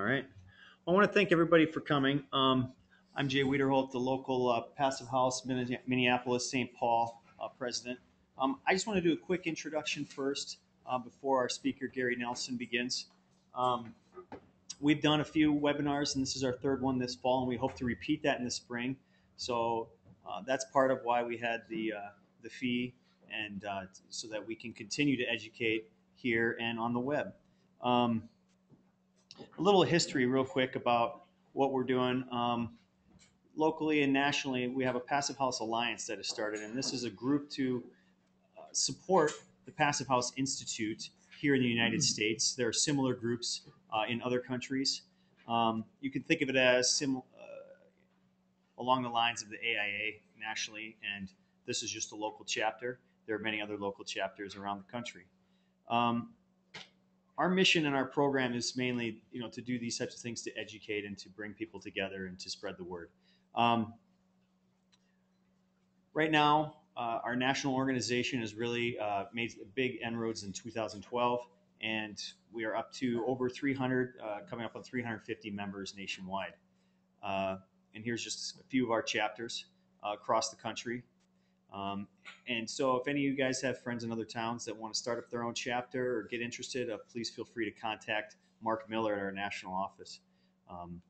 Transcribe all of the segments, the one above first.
All right. I want to thank everybody for coming. Um, I'm Jay Wiederholt, the local uh, Passive House Minneapolis St. Paul uh, president. Um, I just want to do a quick introduction first uh, before our speaker Gary Nelson begins. Um, we've done a few webinars, and this is our third one this fall, and we hope to repeat that in the spring. So uh, that's part of why we had the uh, the fee, and uh, so that we can continue to educate here and on the web. Um, a little history, real quick, about what we're doing. Um, locally and nationally, we have a Passive House Alliance that has started, and this is a group to uh, support the Passive House Institute here in the United States. There are similar groups uh, in other countries. Um, you can think of it as sim- uh, along the lines of the AIA nationally, and this is just a local chapter. There are many other local chapters around the country. Um, our mission and our program is mainly, you know, to do these types of things to educate and to bring people together and to spread the word. Um, right now, uh, our national organization has really uh, made big inroads in 2012, and we are up to over 300, uh, coming up on 350 members nationwide. Uh, and here's just a few of our chapters uh, across the country. Um, and so, if any of you guys have friends in other towns that want to start up their own chapter or get interested, uh, please feel free to contact Mark Miller at our national office. Um,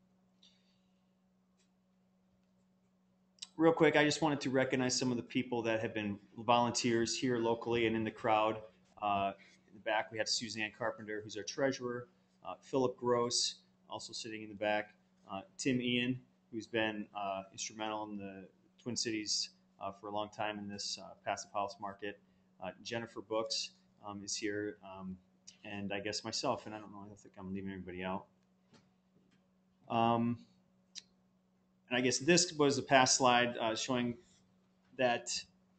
real quick, I just wanted to recognize some of the people that have been volunteers here locally and in the crowd. Uh, in the back, we have Suzanne Carpenter, who's our treasurer, uh, Philip Gross, also sitting in the back, uh, Tim Eian, who's been uh, instrumental in the Twin Cities uh, for a long time in this uh, passive house market. Jennifer Books um, is here, um, and I guess myself, and I don't know, I think I'm leaving everybody out. Um, and I guess this was a past slide uh, showing that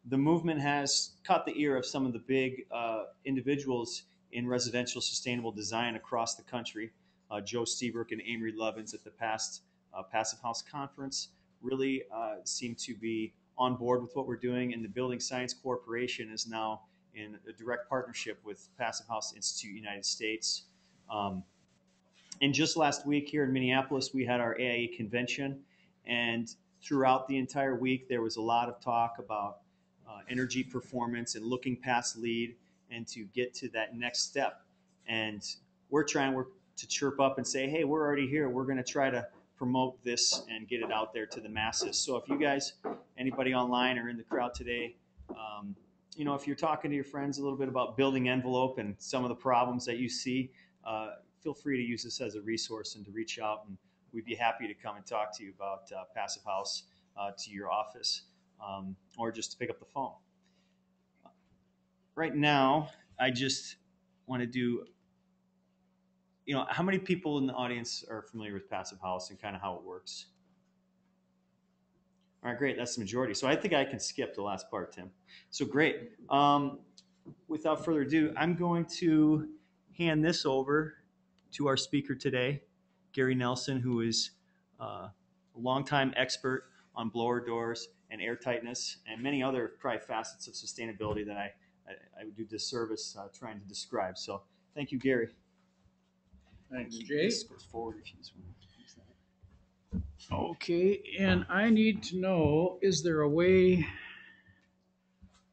the movement has caught the ear of some of the big uh, individuals in residential sustainable design across the country. Uh, Joe Lstiburek and Amory Lovins at the past uh, Passive House Conference really uh, seem to be on board with what we're doing, and the Building Science Corporation is now in a direct partnership with Passive House Institute United States. Um, and just last week here in Minneapolis, we had our AIA convention, and throughout the entire week, there was a lot of talk about uh, energy performance and looking past LEED and to get to that next step. And we're trying we're, to chirp up and say, hey, we're already here. We're going to try to promote this and get it out there to the masses. So if you guys, anybody online or in the crowd today, um, you know, if you're talking to your friends a little bit about building envelope and some of the problems that you see, uh, feel free to use this as a resource and to reach out and we'd be happy to come and talk to you about uh, Passive House uh, to your office um, or just to pick up the phone. Right now, I just want to do, you know, how many people in the audience are familiar with Passive House and kind of how it works? All right, great. That's the majority. So I think I can skip the last part, Tim. So great. Um, without further ado, I'm going to hand this over to our speaker today. Gary Nelson, who is uh, a longtime expert on blower doors and air tightness and many other probably facets of sustainability that I, I, I would do disservice uh, trying to describe. So thank you, Gary. Thanks, Jay. This goes forward if you just want to use that. Okay, and I need to know, is there a way,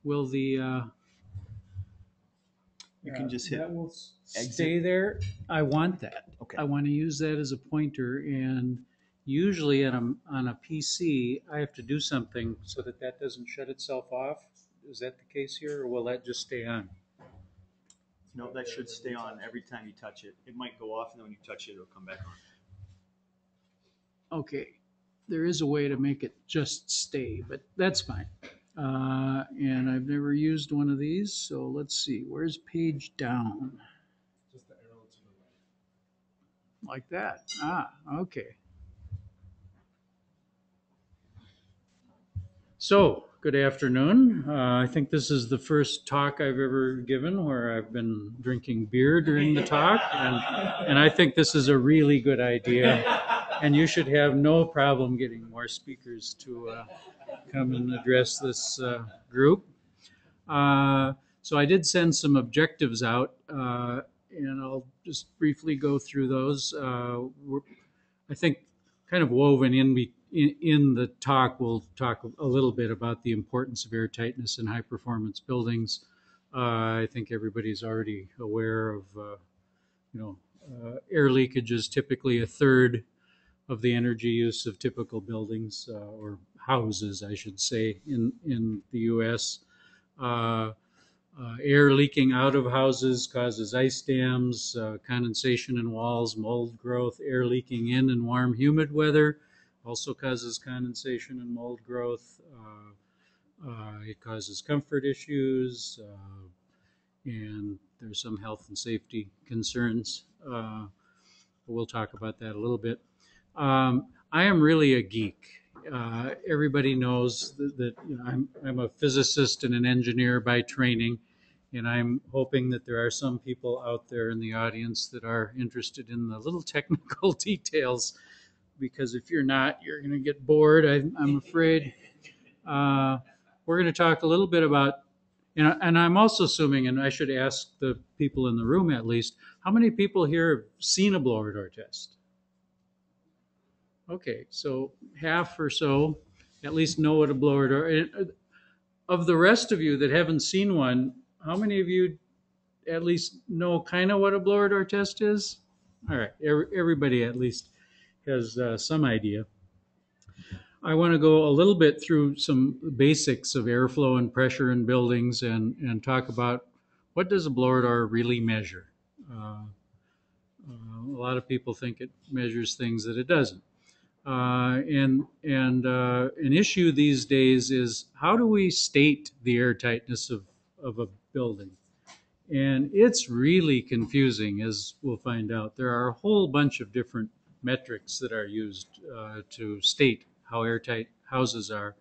will the, uh, You can just hit That will s- exit. stay there? I want that. Okay. I want to use that as a pointer and usually on a, on a PC, I have to do something so that that doesn't shut itself off. Is that the case here or will that just stay on? No, that should stay on every time you touch it. It might go off and then when you touch it, it'll come back on. Okay, there is a way to make it just stay, but that's fine. Uh, and I've never used one of these, so let's see, where's page down? Just the arrow to the right. Like that. Ah, okay. So, good afternoon. Uh, I think this is the first talk I've ever given where I've been drinking beer during the talk, and, and I think this is a really good idea. And you should have no problem getting more speakers to uh, come and address this uh, group. Uh, so I did send some objectives out. Uh, and I'll just briefly go through those. Uh, I think kind of woven in, be, in in the talk, we'll talk a little bit about the importance of air tightness in high performance buildings. Uh, I think everybody's already aware of, uh, you know, uh, air leakage is typically a third of the energy use of typical buildings uh, or houses, I should say, in in the U.S. Uh, uh, air leaking out of houses causes ice dams, condensation in walls, mold growth. Air leaking in in warm, humid weather also causes condensation and mold growth. Uh, uh, it causes comfort issues, uh, and there's some health and safety concerns. We'll talk about that a little bit. Um, I am really a geek. Uh, everybody knows that, that you know, I'm, I'm a physicist and an engineer by training, and I'm hoping that there are some people out there in the audience that are interested in the little technical details. Because if you're not, you're going to get bored. I, I'm afraid. Uh, we're going to talk a little bit about, you know, and I'm also assuming, and I should ask the people in the room at least, how many people here have seen a blower door test? Okay, so half or so at least know what a blower door. and, uh, Of the rest of you that haven't seen one, how many of you at least know kind of what a blower door test is? All right, every, everybody at least has uh, some idea. I want to go a little bit through some basics of airflow and pressure in buildings and, and talk about what does a blower door really measure. Uh, uh, a lot of people think it measures things that it doesn't. Uh, and and uh, an issue these days is how do we state the air tightness of, of a building? And it's really confusing, as we'll find out. There are a whole bunch of different metrics that are used uh, to state how airtight houses are.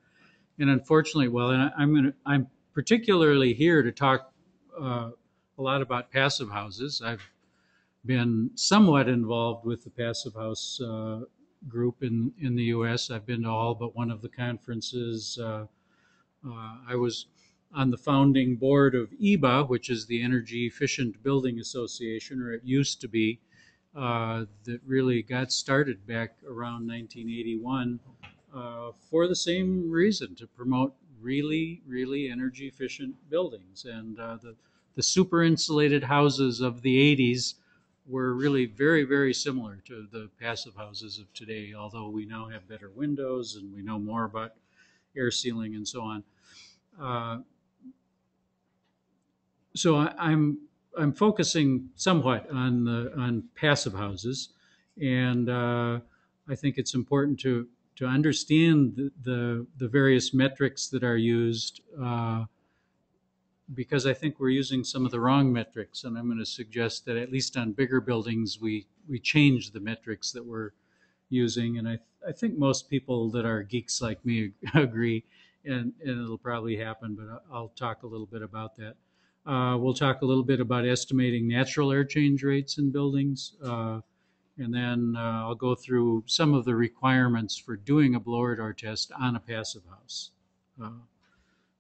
And unfortunately, well, and I, I'm going to I'm particularly here to talk uh, a lot about passive houses. I've been somewhat involved with the passive house uh, group in, in the U.S. I've been to all but one of the conferences. Uh, uh, I was on the founding board of EEBA, which is the Energy Efficient Building Association, or it used to be, uh, that really got started back around 1981 uh, for the same reason to promote really, really energy efficient buildings. And uh, the, the super insulated houses of the 80s were really very, very similar to the passive houses of today, although we now have better windows and we know more about air sealing and so on. Uh, so I, I'm I'm focusing somewhat on the on passive houses, and uh, I think it's important to to understand the the, the various metrics that are used. Uh, because I think we're using some of the wrong metrics, and I'm going to suggest that at least on bigger buildings, we we change the metrics that we're using, and I I think most people that are geeks like me agree, and, and it'll probably happen, but I'll talk a little bit about that. Uh, we'll talk a little bit about estimating natural air change rates in buildings, uh, and then uh, I'll go through some of the requirements for doing a blower door test on a passive house. Uh,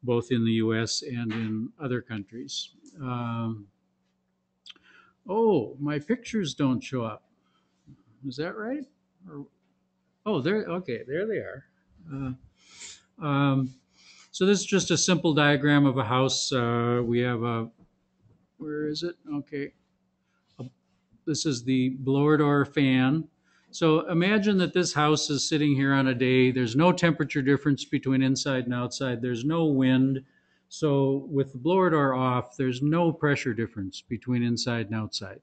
both in the US and in other countries. Um, oh, my pictures don't show up. Is that right? Or, oh, there, okay, there they are. Uh, um, so this is just a simple diagram of a house. Uh, we have a, where is it? Okay. This is the blower door fan. So imagine that this house is sitting here on a day. There's no temperature difference between inside and outside. There's no wind. So with the blower door off, there's no pressure difference between inside and outside.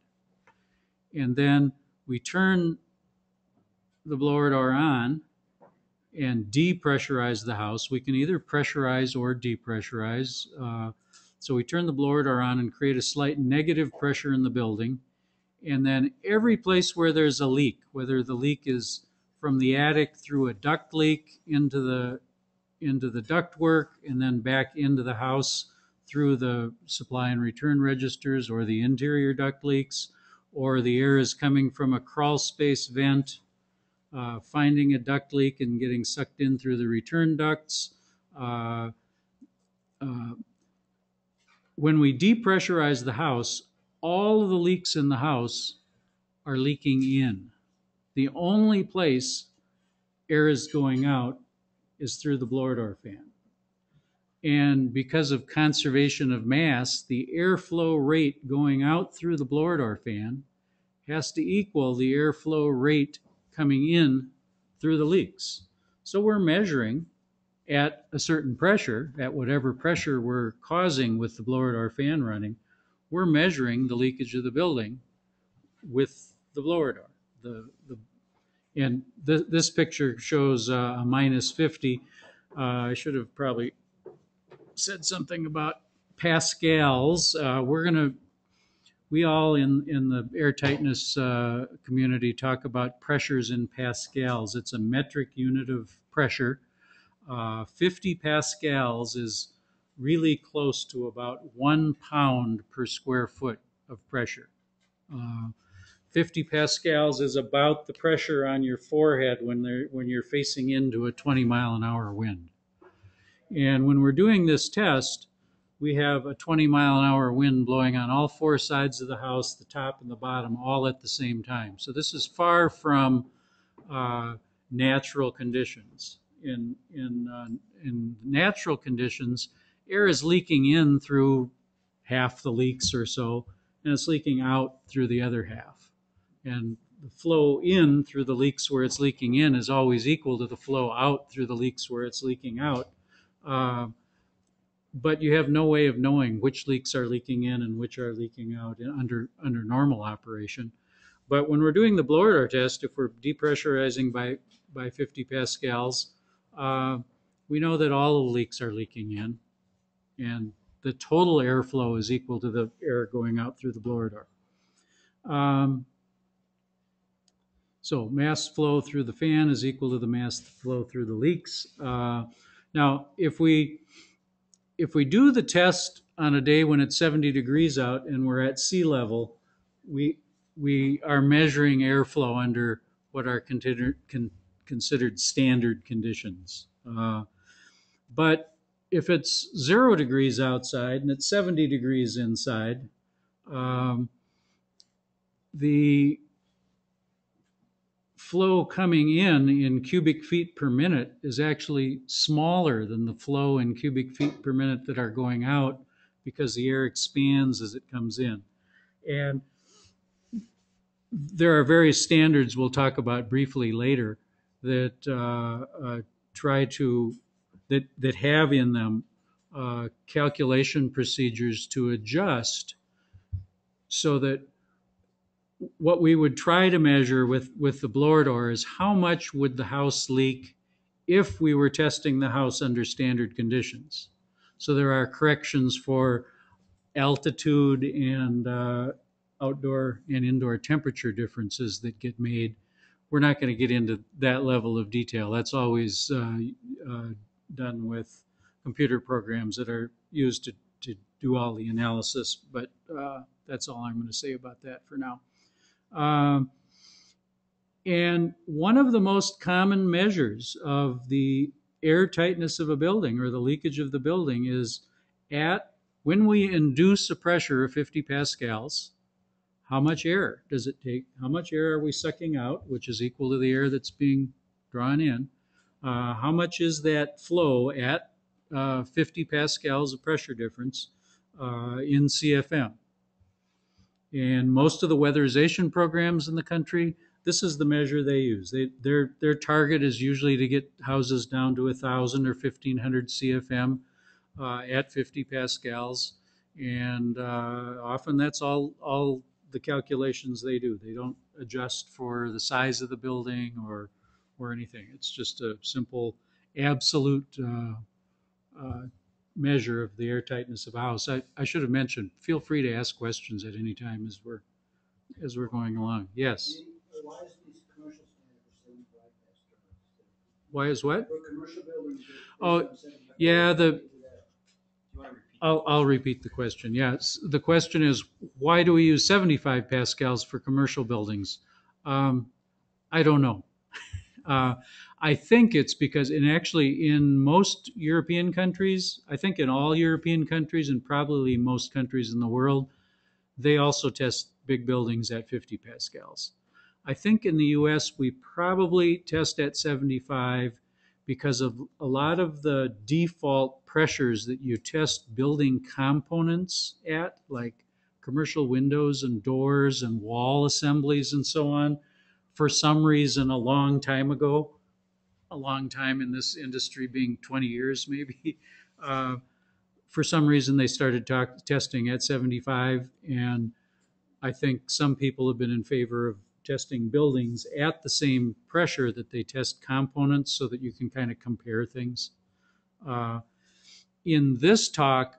And then we turn the blower door on and depressurize the house. We can either pressurize or depressurize. Uh, so we turn the blower door on and create a slight negative pressure in the building and then every place where there's a leak, whether the leak is from the attic through a duct leak into the into the ductwork and then back into the house through the supply and return registers or the interior duct leaks, or the air is coming from a crawl space vent, uh, finding a duct leak and getting sucked in through the return ducts. Uh, uh, when we depressurize the house, all of the leaks in the house are leaking in. The only place air is going out is through the blower door fan. And because of conservation of mass, the airflow rate going out through the blower door fan has to equal the airflow rate coming in through the leaks. So we're measuring at a certain pressure, at whatever pressure we're causing with the blower door fan running, we're measuring the leakage of the building with the blower door. The, the, and th- this picture shows uh, a minus 50. Uh, I should have probably said something about pascals. Uh, we're going to, we all in, in the air tightness uh, community talk about pressures in pascals. It's a metric unit of pressure. Uh, 50 pascals is really close to about one pound per square foot of pressure. Uh, 50 pascals is about the pressure on your forehead when, when you're facing into a 20 mile an hour wind. And when we're doing this test, we have a 20 mile an hour wind blowing on all four sides of the house, the top and the bottom, all at the same time. So this is far from uh, natural conditions. In, in, uh, in natural conditions, air is leaking in through half the leaks or so, and it's leaking out through the other half. And the flow in through the leaks where it's leaking in is always equal to the flow out through the leaks where it's leaking out. Uh, but you have no way of knowing which leaks are leaking in and which are leaking out in, under under normal operation. But when we're doing the blower door test, if we're depressurizing by by 50 pascals, uh, we know that all the leaks are leaking in, and the total airflow is equal to the air going out through the blower door. Um, so mass flow through the fan is equal to the mass flow through the leaks. Uh, now, if we if we do the test on a day when it's 70 degrees out and we're at sea level, we we are measuring airflow under what are considered con, considered standard conditions. Uh, but if it's zero degrees outside and it's 70 degrees inside, um, the flow coming in in cubic feet per minute is actually smaller than the flow in cubic feet per minute that are going out because the air expands as it comes in. And there are various standards we'll talk about briefly later that uh, uh, try to that that have in them uh, calculation procedures to adjust so that what we would try to measure with with the blower door is how much would the house leak if we were testing the house under standard conditions. So there are corrections for altitude and uh, outdoor and indoor temperature differences that get made. We're not going to get into that level of detail. That's always uh, uh, done with computer programs that are used to, to do all the analysis, but uh, that's all I'm going to say about that for now. Um, and one of the most common measures of the air tightness of a building or the leakage of the building is at when we induce a pressure of 50 pascals, how much air does it take? How much air are we sucking out, which is equal to the air that's being drawn in? Uh, how much is that flow at uh, 50 pascals of pressure difference uh, in CFM? And most of the weatherization programs in the country, this is the measure they use. They, their, their target is usually to get houses down to 1,000 or 1,500 CFM uh, at 50 pascals. And uh, often that's all, all the calculations they do. They don't adjust for the size of the building or, or anything. It's just a simple absolute uh, uh measure of the air tightness of a house. I, I should have mentioned, feel free to ask questions at any time as we're, as we're going along. Yes. Why is these commercial standards seventy-five pascal? Why is what? For commercial buildings. Oh, based on 75 yeah, the- pascal. you want to repeat? I'll, I'll repeat the question. Yes, the question is, why do we use 75 pascals for commercial buildings? Um, I don't know. Uh, I think it's because, and actually in most European countries, I think in all European countries and probably most countries in the world, they also test big buildings at 50 pascals. I think in the US, we probably test at 75 because of a lot of the default pressures that you test building components at, like commercial windows and doors and wall assemblies and so on. For some reason, a long time ago, a long time in this industry being 20 years maybe, uh, for some reason they started talk, testing at 75 and i think some people have been in favor of testing buildings at the same pressure that they test components so that you can kind of compare things. Uh, in this talk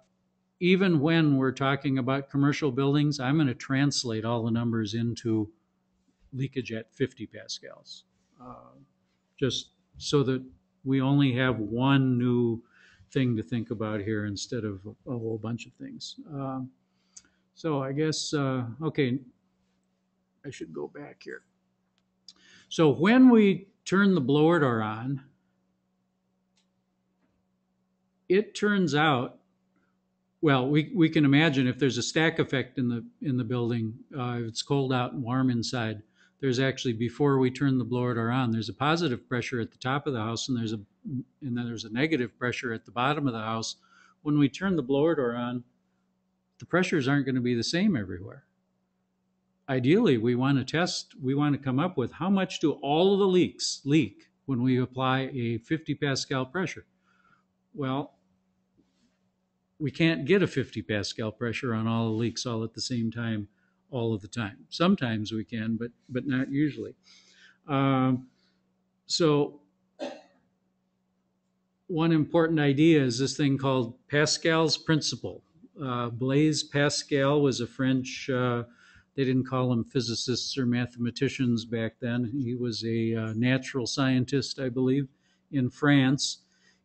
even when we're talking about commercial buildings i'm going to translate all the numbers into leakage at 50 pascals. Uh, just so that we only have one new thing to think about here instead of a whole bunch of things. Um, so I guess, uh, okay, I should go back here. So when we turn the blower door on, it turns out, well, we, we can imagine if there's a stack effect in the in the building, uh, if it's cold out and warm inside, there's actually before we turn the blower door on, there's a positive pressure at the top of the house, and there's a and then there's a negative pressure at the bottom of the house. When we turn the blower door on, the pressures aren't going to be the same everywhere. Ideally, we want to test, we want to come up with how much do all of the leaks leak when we apply a 50 pascal pressure. Well, we can't get a 50 pascal pressure on all the leaks all at the same time all of the time. Sometimes we can, but but not usually. Um, so one important idea is this thing called Pascal's principle. Uh, Blaise Pascal was a French. Uh, they didn't call him physicists or mathematicians back then. He was a uh, natural scientist, I believe, in France,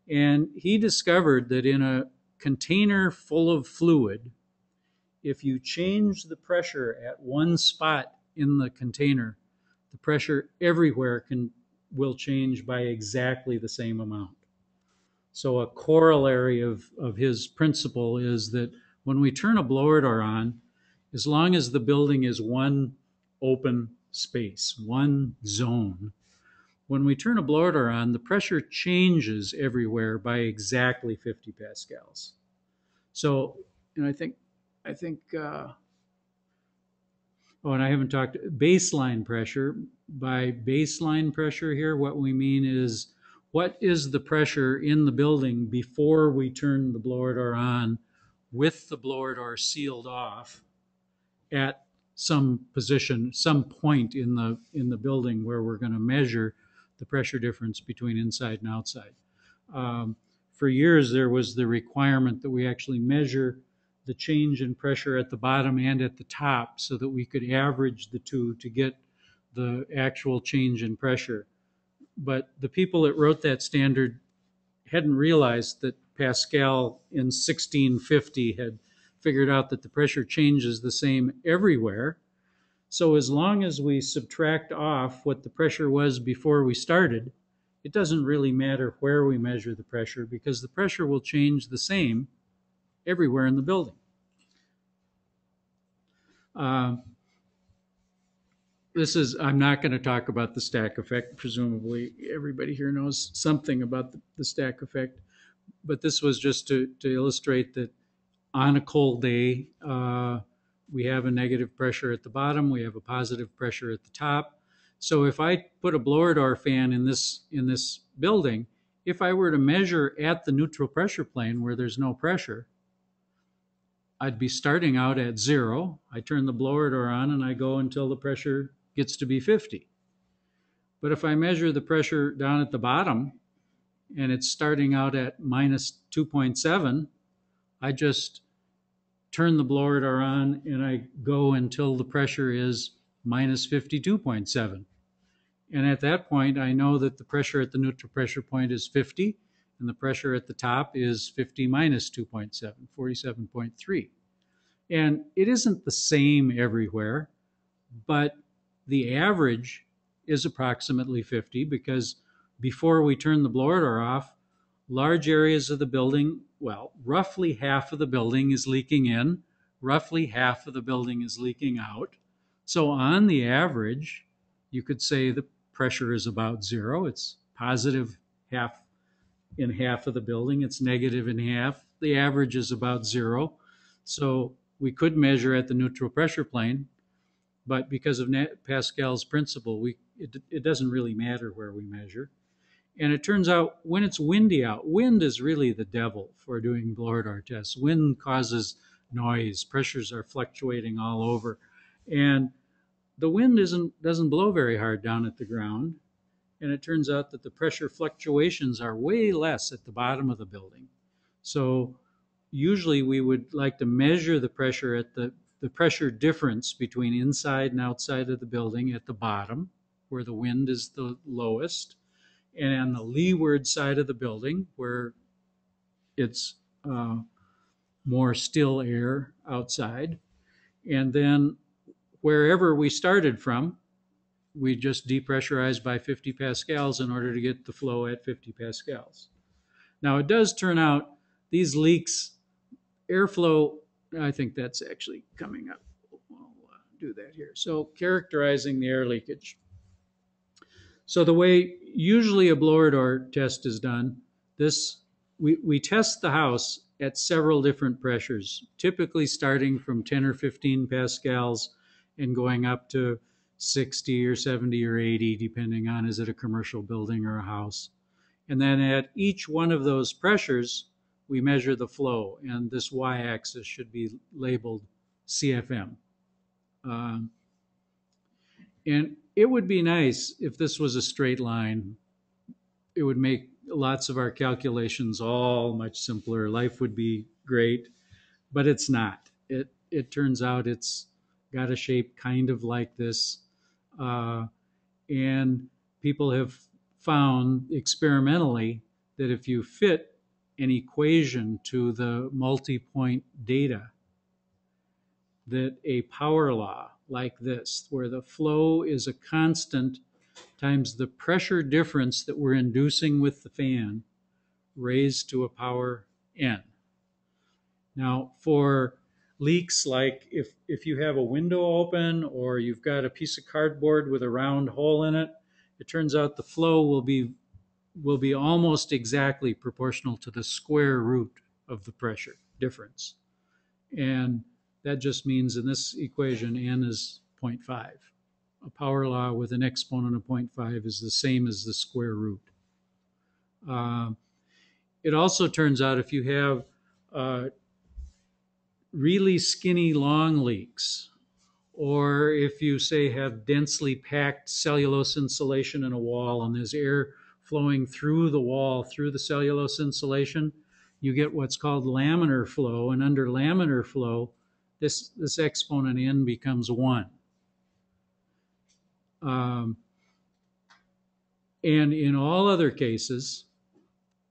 and he discovered that in a container full of fluid, if you change the pressure at one spot in the container, the pressure everywhere can will change by exactly the same amount. So a corollary of, of his principle is that when we turn a blower door on, as long as the building is one open space, one zone, when we turn a blower door on, the pressure changes everywhere by exactly 50 pascals. So, and I think I think, uh, oh, and I haven't talked baseline pressure. By baseline pressure here, what we mean is what is the pressure in the building before we turn the blower door on with the blower door sealed off at some position, some point in the in the building where we're going to measure the pressure difference between inside and outside. Um, for years, there was the requirement that we actually measure the change in pressure at the bottom and at the top so that we could average the two to get the actual change in pressure. But the people that wrote that standard hadn't realized that Pascal in 1650 had figured out that the pressure changes the same everywhere. So as long as we subtract off what the pressure was before we started, it doesn't really matter where we measure the pressure because the pressure will change the same everywhere in the building. Uh, this is, I'm not going to talk about the stack effect. Presumably, everybody here knows something about the, the stack effect. But this was just to, to illustrate that on a cold day, uh, we have a negative pressure at the bottom, we have a positive pressure at the top. So if I put a blower door fan in this in this building, if I were to measure at the neutral pressure plane where there's no pressure, I'd be starting out at zero. I turn the blower door on and I go until the pressure gets to be 50. But if I measure the pressure down at the bottom and it's starting out at minus 2.7, I just turn the blower door on and I go until the pressure is minus 52.7. And at that point, I know that the pressure at the neutral pressure point is 50 and the pressure at the top is 50 minus 2.7, 47.3. And it isn't the same everywhere, but the average is approximately 50 because before we turn the blower door off, large areas of the building, well, roughly half of the building is leaking in, roughly half of the building is leaking out. So on the average, you could say the pressure is about zero. It's positive half in half of the building. It's negative in half. The average is about zero. So we could measure at the neutral pressure plane, but because of Pascal's principle, we it, it doesn't really matter where we measure. And it turns out when it's windy out, wind is really the devil for doing blower door tests. Wind causes noise, pressures are fluctuating all over, and the wind isn't doesn't blow very hard down at the ground. And it turns out that the pressure fluctuations are way less at the bottom of the building. So usually we would like to measure the pressure at the the pressure difference between inside and outside of the building at the bottom, where the wind is the lowest, and on the leeward side of the building, where it's uh, more still air outside. And then wherever we started from, we just depressurize by 50 pascals in order to get the flow at 50 pascals. Now, it does turn out these leaks, airflow, I think that's actually coming up. We'll uh, do that here. So, characterizing the air leakage. So, the way usually a blower door test is done, this we, we test the house at several different pressures, typically starting from 10 or 15 pascals and going up to 60 or 70 or 80, depending on is it a commercial building or a house. And then at each one of those pressures, we measure the flow, and this y axis should be labeled CFM. Um, and it would be nice if this was a straight line. It would make lots of our calculations all much simpler. Life would be great, but it's not. It it turns out it's got a shape kind of like this, uh, and people have found experimentally that if you fit an equation to the multi-point data, that a power law like this, where the flow is a constant times the pressure difference that we're inducing with the fan raised to a power n. Now, for leaks like if, if you have a window open or you've got a piece of cardboard with a round hole in it, it turns out the flow will be will be almost exactly proportional to the square root of the pressure difference. And that just means in this equation, n is 0.5. A power law with an exponent of 0.5 is the same as the square root. Uh, it also turns out if you have uh, really skinny long leaks, or if you say have densely packed cellulose insulation in a wall and there's air flowing through the wall through the cellulose insulation, you get what's called laminar flow. And under laminar flow, this, this exponent n becomes 1. Um, and in all other cases,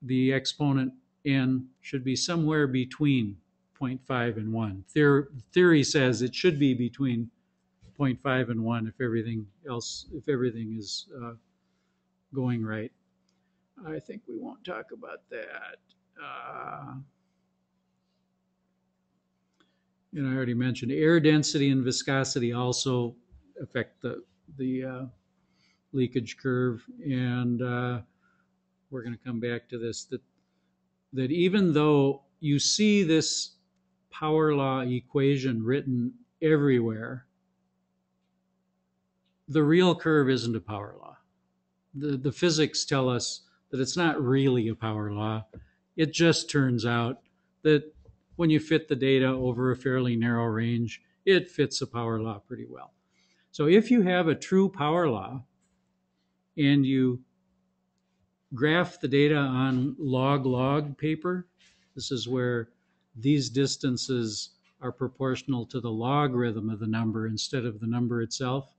the exponent n should be somewhere between 0.5 and 1. Theor- theory says it should be between 0.5 and 1 if everything else, if everything is uh, going right. I think we won't talk about that. Uh, and I already mentioned air density and viscosity also affect the the uh, leakage curve, and uh, we're going to come back to this. That that even though you see this power law equation written everywhere, the real curve isn't a power law. The the physics tell us that it's not really a power law. It just turns out that when you fit the data over a fairly narrow range, it fits a power law pretty well. So if you have a true power law and you graph the data on log log paper, this is where these distances are proportional to the logarithm of the number instead of the number itself.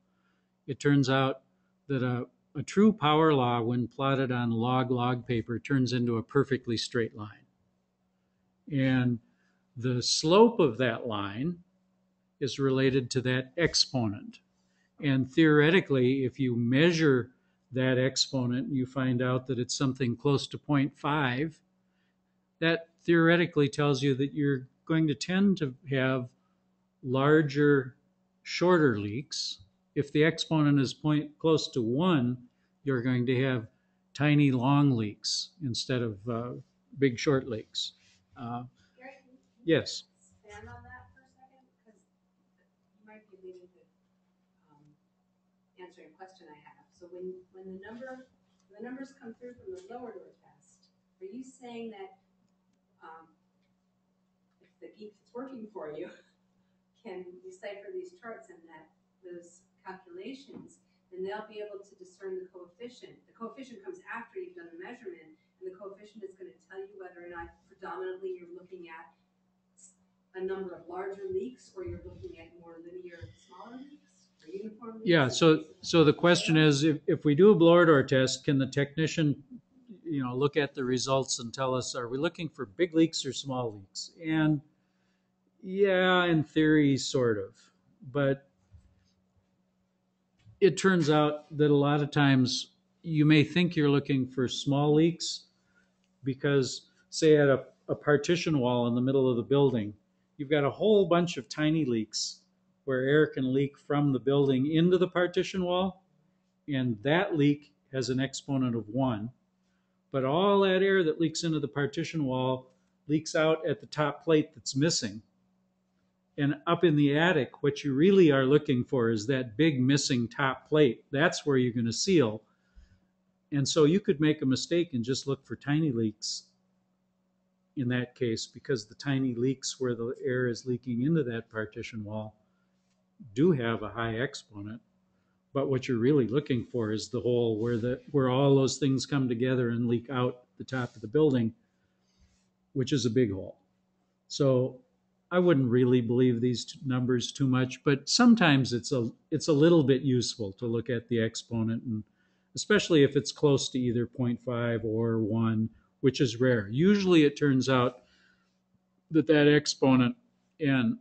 It turns out that a, a true power law, when plotted on log log paper, turns into a perfectly straight line. And the slope of that line is related to that exponent. And theoretically, if you measure that exponent, you find out that it's something close to 0.5, that theoretically tells you that you're going to tend to have larger, shorter leaks. If the exponent is point close to one, you're going to have tiny, long leaks instead of uh, big, short leaks. Uh, Gary, can you yes. expand on that for a second? Because you might be leading to um, answering a question I have. So when, when the number, the numbers come through from the blower door test, are you saying that um, if the geek that's working for you can decipher these charts and that those calculations, then they'll be able to discern the coefficient. The coefficient comes after you've done the measurement, and the coefficient is gonna tell you whether or not predominantly you're looking at a number of larger leaks, or you're looking at more linear, smaller leaks, or uniform leaks? Yeah, so, so the question is, if, if we do a blower door test, can the technician, you know, look at the results and tell us, are we looking for big leaks or small leaks? And yeah, in theory, sort of, but it turns out that a lot of times you may think you're looking for small leaks because say at a, a partition wall in the middle of the building, you've got a whole bunch of tiny leaks where air can leak from the building into the partition wall. And that leak has an exponent of one. But all that air that leaks into the partition wall leaks out at the top plate that's missing. And up in the attic, what you really are looking for is that big missing top plate. That's where you're going to seal. And so you could make a mistake and just look for tiny leaks in that case because the tiny leaks where the air is leaking into that partition wall do have a high exponent. But what you're really looking for is the hole where the where all those things come together and leak out the top of the building, which is a big hole. So I wouldn't really believe these numbers too much, but sometimes it's a it's a little bit useful to look at the exponent and especially if it's close to either 0.5 or 1, which is rare. Usually it turns out that that exponent n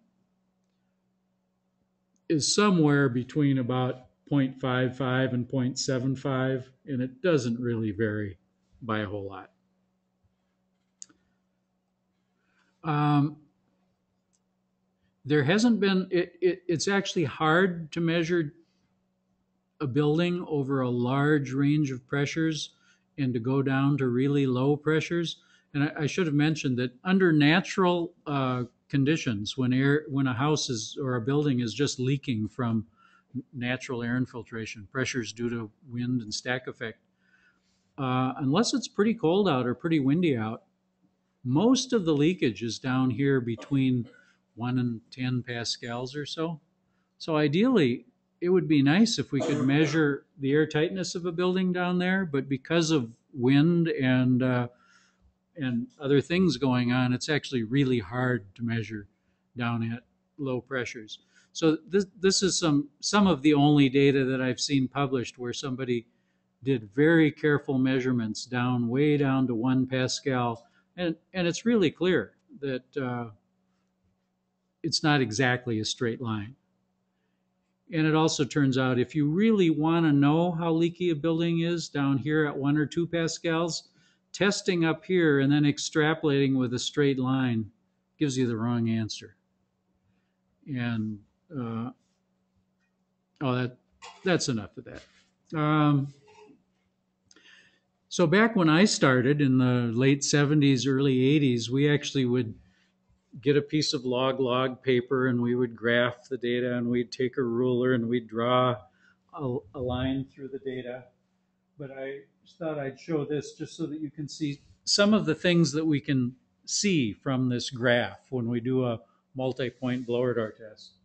is somewhere between about 0.55 and 0.75, and it doesn't really vary by a whole lot. Um, there hasn't been, it, it, it's actually hard to measure a building over a large range of pressures and to go down to really low pressures. And I, I should have mentioned that under natural uh, conditions, when air, when a house is or a building is just leaking from natural air infiltration, pressures due to wind and stack effect, uh, unless it's pretty cold out or pretty windy out, most of the leakage is down here between one and 10 pascals or so. So ideally, it would be nice if we could measure the air tightness of a building down there, but because of wind and uh, and other things going on, it's actually really hard to measure down at low pressures. So this this is some some of the only data that I've seen published where somebody did very careful measurements down way down to one pascal, and and it's really clear that uh, it's not exactly a straight line. And it also turns out if you really want to know how leaky a building is down here at one or two pascals, testing up here and then extrapolating with a straight line gives you the wrong answer. And uh, oh, that that's enough of that. Um, so back when I started in the late 70s, early 80s, we actually would get a piece of log log paper and we would graph the data and we'd take a ruler and we'd draw a, a line through the data. But I thought I'd show this just so that you can see some of the things that we can see from this graph when we do a multi-point blower door test.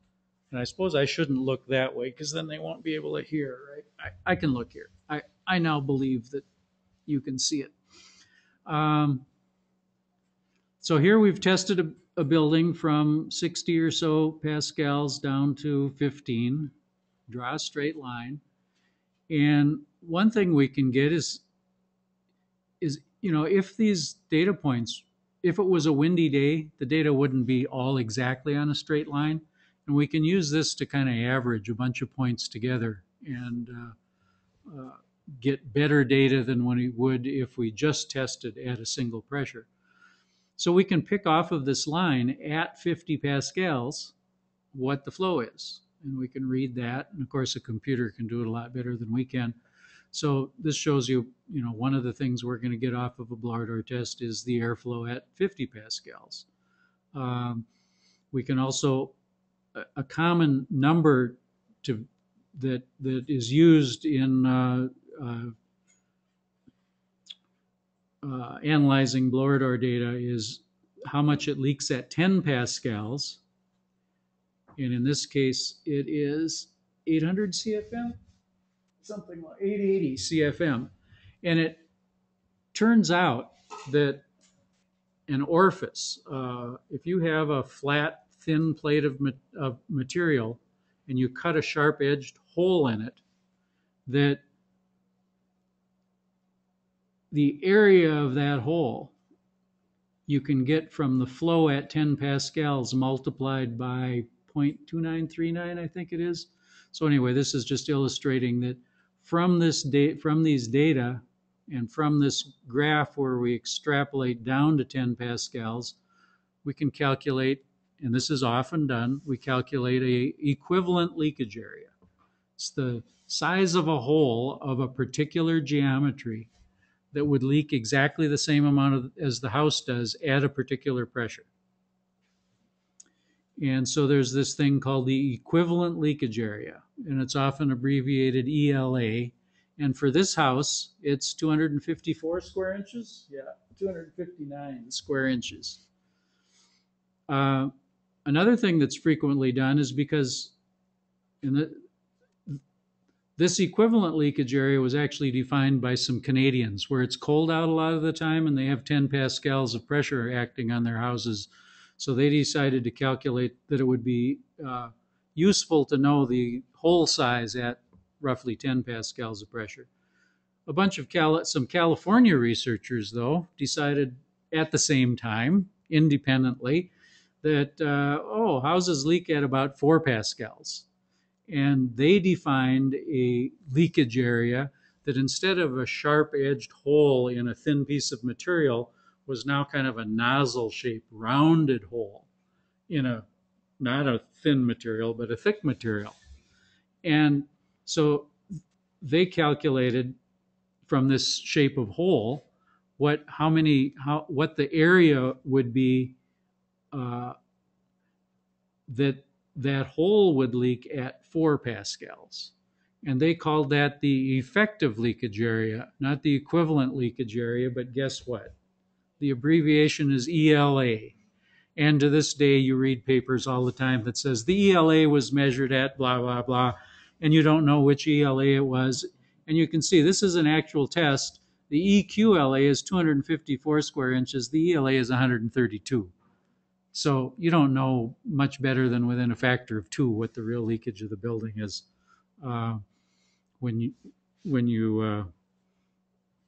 And I suppose I shouldn't look that way because then they won't be able to hear, right? I, I can look here. I, I now believe that you can see it. Um, so here we've tested a, a building from 60 or so pascals down to 15. Draw a straight line. And one thing we can get is, is you know, if these data points, if it was a windy day, the data wouldn't be all exactly on a straight line. And we can use this to kind of average a bunch of points together and uh, uh, get better data than we would if we just tested at a single pressure. So we can pick off of this line at 50 pascals what the flow is. And we can read that. And of course, a computer can do it a lot better than we can. So this shows you, you know, one of the things we're going to get off of a blower door test is the airflow at 50 pascals. Um, we can also, a, common number to that that is used in uh, uh, uh, analyzing blower door data is how much it leaks at 10 pascals. And in this case, it is 800 CFM, something like 880 CFM. And it turns out that an orifice, uh, if you have a flat, thin plate of, ma- of material and you cut a sharp edged hole in it, that the area of that hole you can get from the flow at 10 pascals multiplied by 0.2939 i think it is. So anyway this is just illustrating that from this date from these data and from this graph where we extrapolate down to 10 pascals we can calculate and this is often done we calculate a equivalent leakage area it's the size of a hole of a particular geometry that would leak exactly the same amount of, as the house does at a particular pressure. And so there's this thing called the equivalent leakage area, and it's often abbreviated ELA. And for this house, it's 254 square inches. Yeah, 259 square inches. Uh, another thing that's frequently done is because in the, this equivalent leakage area was actually defined by some Canadians where it's cold out a lot of the time and they have 10 pascals of pressure acting on their houses. So they decided to calculate that it would be uh, useful to know the hole size at roughly 10 pascals of pressure. A bunch of Cal- some California researchers, though, decided at the same time, independently, that uh, oh, houses leak at about four pascals. And they defined a leakage area that instead of a sharp edged hole in a thin piece of material was now kind of a nozzle shaped rounded hole in a not a thin material but a thick material. And so they calculated from this shape of hole what how many how what the area would be uh, that that hole would leak at four pascals. And they called that the effective leakage area, not the equivalent leakage area, but guess what? The abbreviation is ELA. And to this day, you read papers all the time that says the ELA was measured at blah, blah, blah, and you don't know which ELA it was. And you can see this is an actual test. The EQLA is 254 square inches, the ELA is 132. So you don't know much better than within a factor of two what the real leakage of the building is uh, when you when you uh,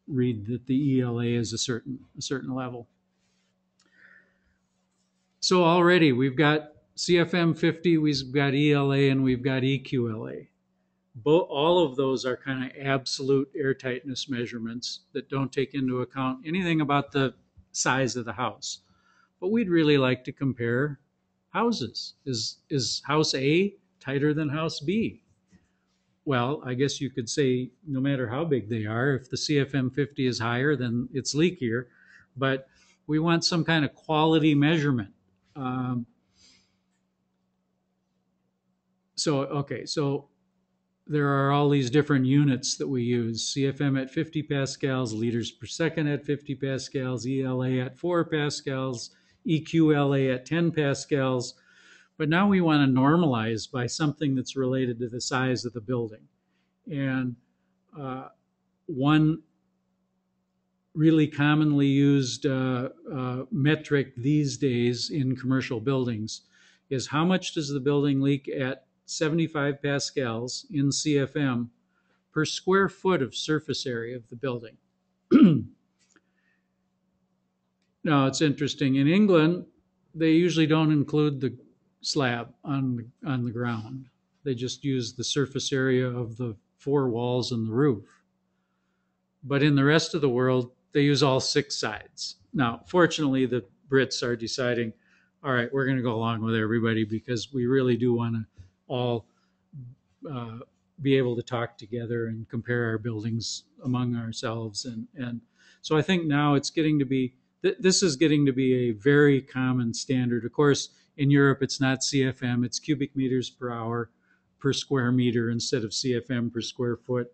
read that the ELA is a certain a certain level. So already we've got CFM 50, we've got ELA, and we've got EQLA. Both, all of those are kind of absolute airtightness measurements that don't take into account anything about the size of the house but we'd really like to compare houses. Is, is house A tighter than house B? Well, I guess you could say no matter how big they are, if the CFM 50 is higher, then it's leakier. But we want some kind of quality measurement. Um, so, okay, so there are all these different units that we use CFM at 50 pascals, liters per second at 50 pascals, ELA at 4 pascals, EQLA at 10 pascals. But now we want to normalize by something that's related to the size of the building. And uh, one really commonly used uh, uh, metric these days in commercial buildings is how much does the building leak at 75 pascals in CFM per square foot of surface area of the building. now it's interesting in England they usually don't include the slab on the, on the ground. They just use the surface area of the four walls and the roof. But in the rest of the world, they use all six sides. Now, fortunately, the Brits are deciding all right, we're going to go along with everybody because we really do want to all uh, be able to talk together and compare our buildings among ourselves. And, and so I think now it's getting to be, th- this is getting to be a very common standard. Of course, in Europe, it's not CFM, it's cubic meters per hour per square meter instead of CFM per square foot.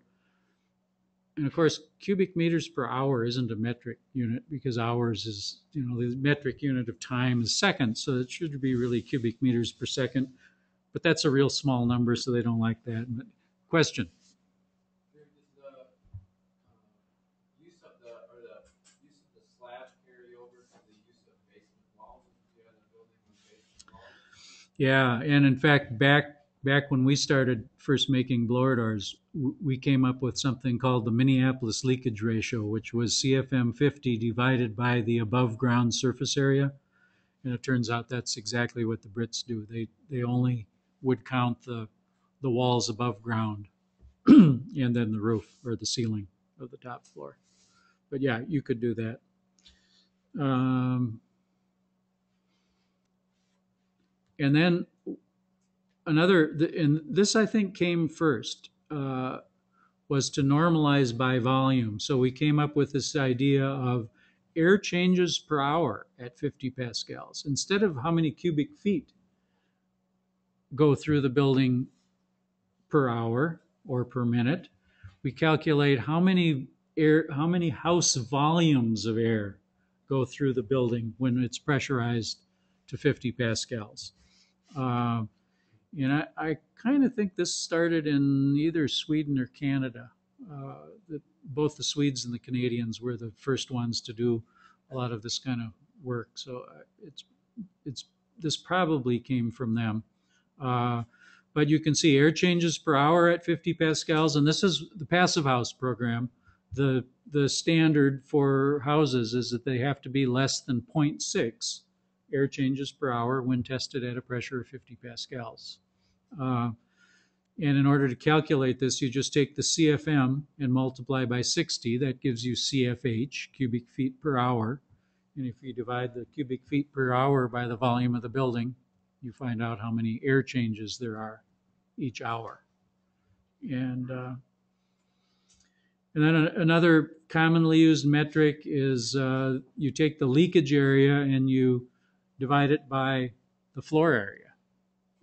And of course, cubic meters per hour isn't a metric unit because hours is, you know, the metric unit of time is seconds. So it should be really cubic meters per second. But that's a real small number, so they don't like that. But question? Here, does the, uh, use of the, or the use of the slab carry over to the use of basement walls? If you had a building with basement walls? Yeah, and in fact, back back when we started first making blower doors, we came up with something called the Minneapolis leakage ratio, which was CFM 50 divided by the above ground surface area. And it turns out that's exactly what the Brits do. They they only would count the the walls above ground and then the roof or the ceiling of the top floor. But yeah, you could do that. Um, and then another, and this I think came first, uh, was to normalize by volume. So we came up with this idea of air changes per hour at 50 pascals instead of how many cubic feet go through the building per hour or per minute. We calculate how many air, how many house volumes of air go through the building when it's pressurized to 50 pascals. Uh, and I, I kind of think this started in either Sweden or Canada. Uh, both the Swedes and the Canadians were the first ones to do a lot of this kind of work. So uh, it's it's this probably came from them. Uh, but you can see air changes per hour at 50 pascals, and this is the passive house program. The the standard for houses is that they have to be less than 0.6 air changes per hour when tested at a pressure of 50 pascals. Uh, and in order to calculate this, you just take the CFM and multiply by 60. That gives you CFH, cubic feet per hour. And if you divide the cubic feet per hour by the volume of the building, you find out how many air changes there are each hour. And uh, and then another commonly used metric is uh, you take the leakage area and you divide it by the floor area.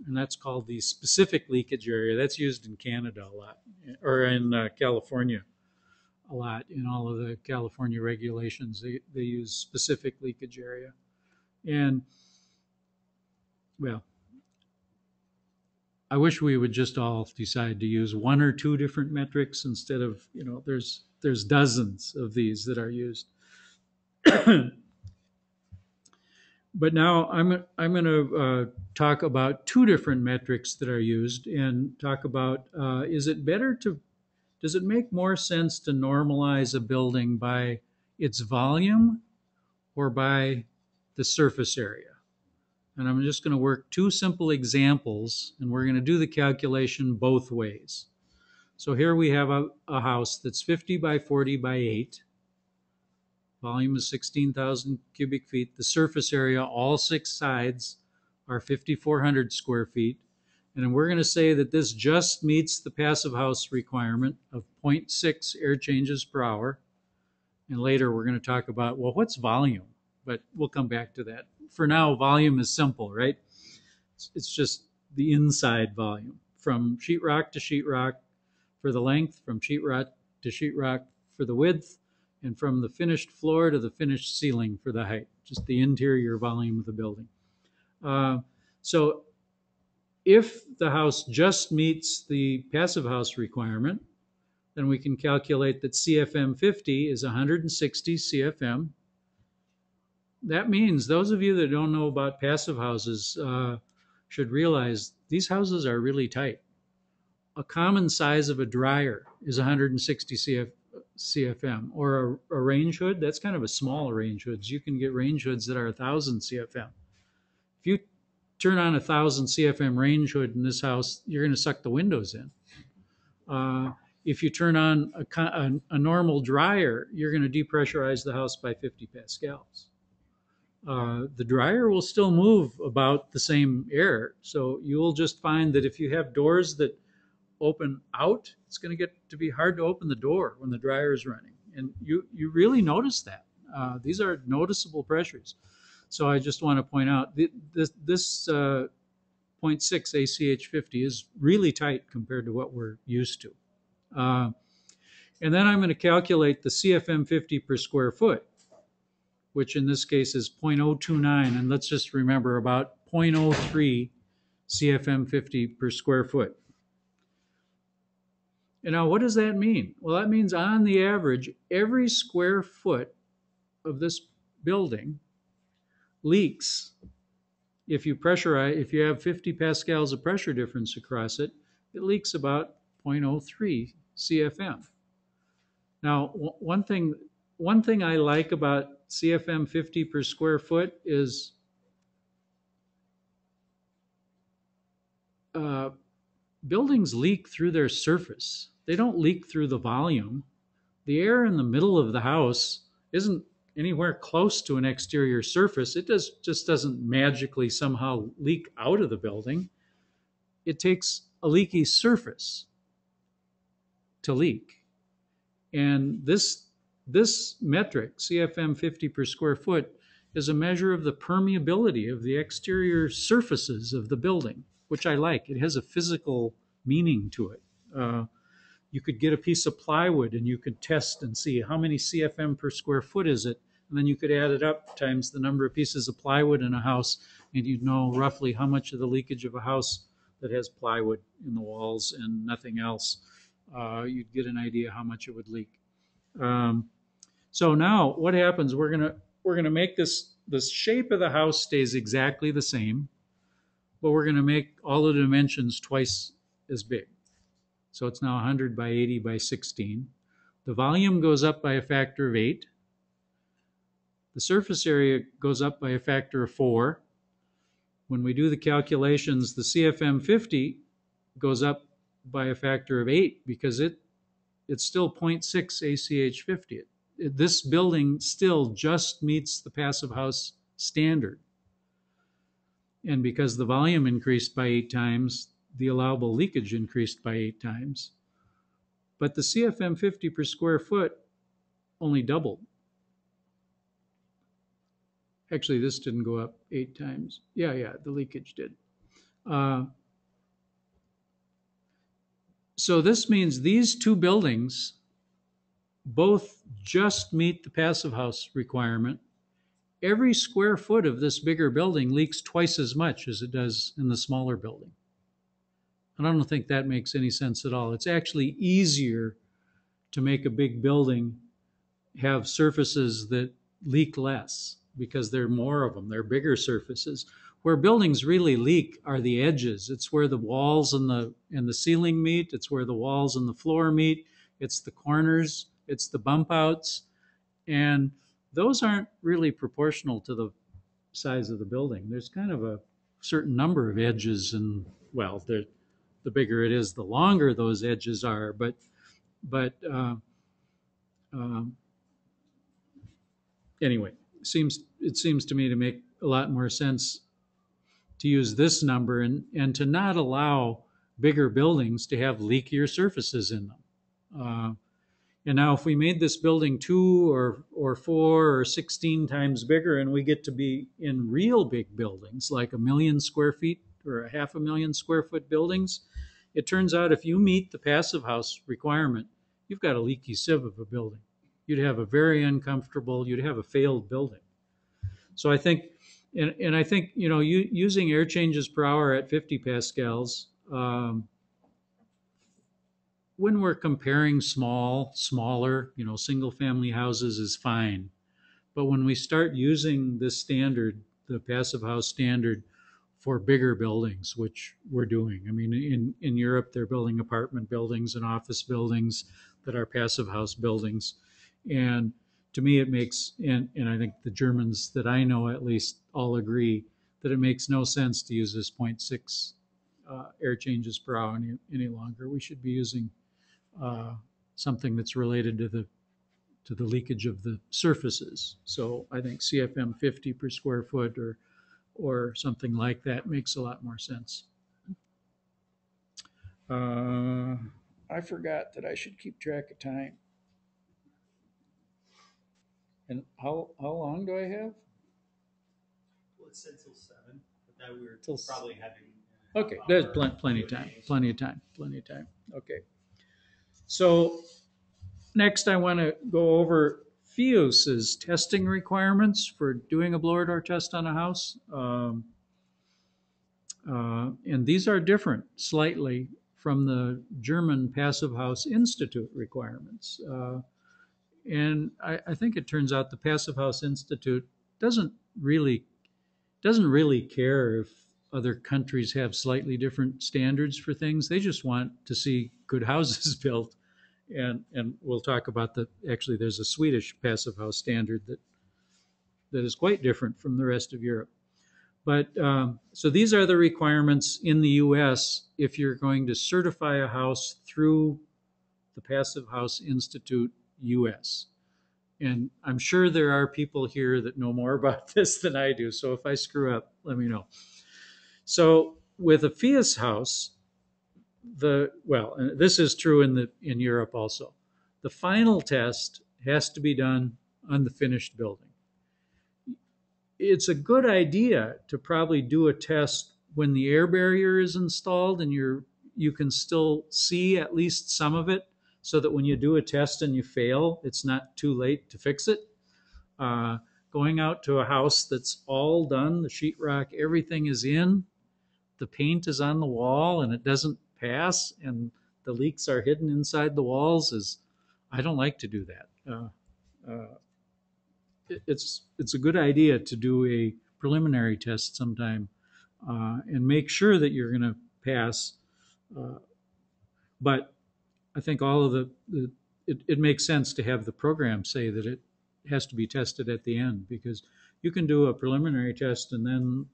And that's called the specific leakage area. That's used in Canada a lot, or in uh, California a lot. In all of the California regulations, they, they use specific leakage area. And, well, I wish we would just all decide to use one or two different metrics instead of, you know, there's there's dozens of these that are used. But now I'm I'm going to uh, talk about two different metrics that are used and talk about uh, is it better to does it make more sense to normalize a building by its volume or by the surface area? And I'm just going to work two simple examples and we're going to do the calculation both ways. So here we have a, a house that's 50 by 40 by 8. Volume is 16,000 cubic feet. The surface area, all six sides, are 5,400 square feet. And we're going to say that this just meets the passive house requirement of 0.6 air changes per hour. And later we're going to talk about, well, what's volume? But we'll come back to that. For now, volume is simple, right? It's, just the inside volume from sheetrock to sheetrock for the length, from sheetrock to sheetrock for the width, and from the finished floor to the finished ceiling for the height, just the interior volume of the building. Uh, so if the house just meets the passive house requirement, then we can calculate that CFM 50 is 160 CFM. That means those of you that don't know about passive houses uh, should realize these houses are really tight. A common size of a dryer is 160 CF, CFM, or a, a range hood. That's kind of a small range hoods. You can get range hoods that are a 1,000 CFM. If you turn on a 1,000 CFM range hood in this house, you're going to suck the windows in. Uh, if you turn on a, a, a normal dryer, you're going to depressurize the house by 50 pascals. uh, the dryer will still move about the same air. So you'll just find that if you have doors that open out, it's going to get to be hard to open the door when the dryer is running. And you, you really notice that. Uh, these are noticeable pressures. So I just want to point out th- this, this uh, 0.6 ACH 50 is really tight compared to what we're used to. Uh, and then I'm going to calculate the CFM 50 per square foot, which in this case is 0.029. And let's just remember about 0.03 CFM 50 per square foot. And now, what does that mean? Well, that means on the average, every square foot of this building leaks. If you pressurize, if you have 50 pascals of pressure difference across it, it leaks about 0.03 CFM. Now, one thing, one thing I like about CFM 50 per square foot is uh, buildings leak through their surface. They don't leak through the volume. The air in the middle of the house isn't anywhere close to an exterior surface. It does, just doesn't magically somehow leak out of the building. It takes a leaky surface to leak. And this, this metric, CFM 50 per square foot, is a measure of the permeability of the exterior surfaces of the building, which I like. It has a physical meaning to it. Uh, you could get a piece of plywood and you could test and see how many CFM per square foot is it, and then you could add it up times the number of pieces of plywood in a house, and you'd know roughly how much of the leakage of a house that has plywood in the walls and nothing else. Uh, you'd get an idea how much it would leak. Um, so now what happens? We're gonna we're gonna make this the shape of the house stays exactly the same, but we're gonna make all the dimensions twice as big. So it's now 100 by 80 by 16. The volume goes up by a factor of 8. The surface area goes up by a factor of 4. When we do the calculations, the CFM 50 goes up by a factor of 8 because it it's still 0.6 ACH 50. It, it, this building still just meets the passive house standard. And because the volume increased by 8 times, the allowable leakage increased by eight times. But the CFM 50 per square foot only doubled. Actually, this didn't go up eight times. Yeah, yeah, the leakage did. Uh, so this means these two buildings both just meet the passive house requirement. Every square foot of this bigger building leaks twice as much as it does in the smaller building. And I don't think that makes any sense at all. It's actually easier to make a big building have surfaces that leak less because there are more of them. They're bigger surfaces. Where buildings really leak are the edges. It's where the walls and the and the ceiling meet. It's where the walls and the floor meet. It's the corners. It's the bump outs. And those aren't really proportional to the size of the building. There's kind of a certain number of edges and well, there the bigger it is, the longer those edges are. But but uh, um, anyway, seems it seems to me to make a lot more sense to use this number and and to not allow bigger buildings to have leakier surfaces in them. Uh, and now, if we made this building two or or four or sixteen times bigger, and we get to be in real big buildings like a million square feet or a half a million square foot buildings, it turns out if you meet the passive house requirement, you've got a leaky sieve of a building. You'd have a very uncomfortable, you'd have a failed building. So I think, and, and I think, you know, you, using air changes per hour at 50 pascals, um, when we're comparing small, smaller, you know, single family houses is fine. But when we start using this standard, the passive house standard, for bigger buildings, which we're doing. I mean, in, in Europe, they're building apartment buildings and office buildings that are passive house buildings. And to me, it makes, and, and I think the Germans that I know at least all agree that it makes no sense to use this 0.6 uh, air changes per hour any, any longer. We should be using uh, something that's related to the to the leakage of the surfaces. So I think CFM 50 per square foot or, or something like that makes a lot more sense. Uh, I forgot that I should keep track of time. And how, how long do I have? Well, it said till seven, but that we were Till s- probably having. Okay, there's plenty, plenty of time, plenty of time, plenty of time. Okay. So next I want to go over PHIUS's testing requirements for doing a blower door test on a house. Um, uh, and these are different slightly from the German Passive House Institute requirements. Uh, and I, I think it turns out the Passive House Institute doesn't really doesn't really care if other countries have slightly different standards for things. They just want to see good houses built. And, and we'll talk about the, actually, there's a Swedish passive house standard that, that is quite different from the rest of Europe. But, um, so these are the requirements in the US if you're going to certify a house through the Passive House Institute US. And I'm sure there are people here that know more about this than I do. So if I screw up, let me know. So with a PHIUS house, the well, and this is true in the in Europe also. The final test has to be done on the finished building. It's a good idea to probably do a test when the air barrier is installed and you're you can still see at least some of it so that when you do a test and you fail, it's not too late to fix it. Uh, going out to a house that's all done, the sheetrock, everything is in, the paint is on the wall and it doesn't pass, and the leaks are hidden inside the walls is, I don't like to do that. Uh, uh, it- it's it's a good idea to do a preliminary test sometime uh, and make sure that you're going to pass. Uh, but I think all of the, the it, it makes sense to have the program say that it has to be tested at the end because you can do a preliminary test and then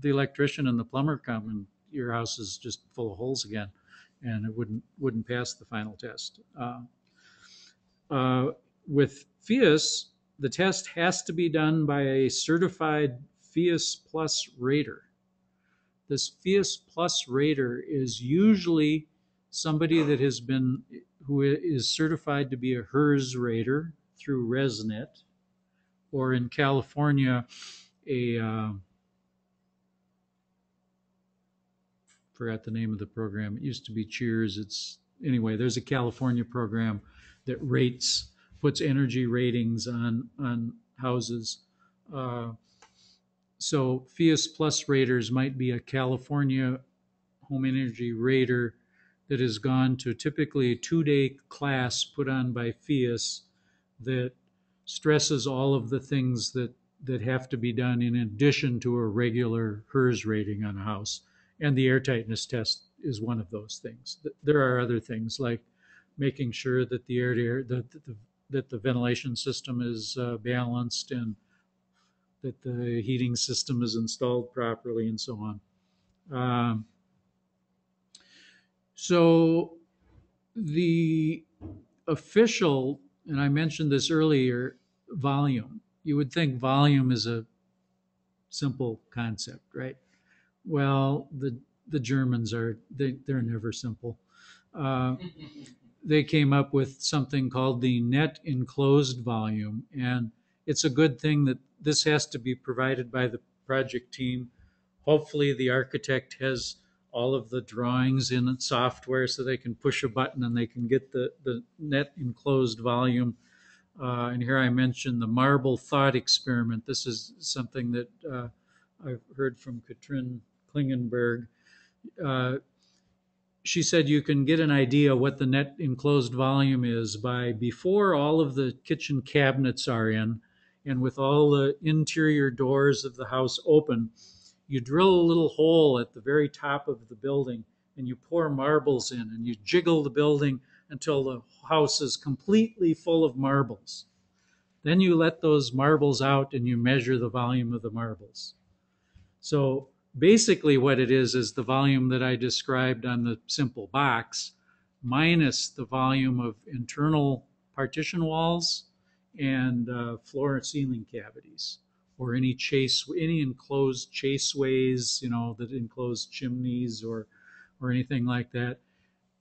the electrician and the plumber come and your house is just full of holes again and it wouldn't wouldn't pass the final test. Uh, uh, with PHIUS, the test has to be done by a certified PHIUS Plus rater. This PHIUS Plus rater is usually somebody that has been who is certified to be a HERS rater through ResNet, or in California, a forgot the name of the program. It used to be Cheers. It's anyway. There's a California program that rates, puts energy ratings on on houses. Uh, so PHIUS Plus raters might be a California home energy rater that has gone to typically a two-day class put on by PHIUS that stresses all of the things that that have to be done in addition to a regular HERS rating on a house. And the air tightness test is one of those things. There are other things like making sure that the air to air that that the, that the ventilation system is uh, balanced and that the heating system is installed properly and so on. Um, so the official, and I mentioned this earlier, volume. You would think volume is a simple concept, right? Well, the the Germans are they they're never simple. Uh, they came up with something called the net enclosed volume, and it's a good thing that this has to be provided by the project team. Hopefully, the architect has all of the drawings in software so they can push a button and they can get the, the net enclosed volume. Uh, and here I mentioned the marble thought experiment. This is something that uh, I've heard from Katrin Klingenberg. Uh, she said you can get an idea what the net enclosed volume is by before all of the kitchen cabinets are in and with all the interior doors of the house open you drill a little hole at the very top of the building and you pour marbles in and you jiggle the building until the house is completely full of marbles. Then you let those marbles out and you measure the volume of the marbles. So basically, what it is is the volume that I described on the simple box minus the volume of internal partition walls and uh, floor and ceiling cavities, or any chase, any enclosed chaseways, you know, that enclose chimneys or or anything like that.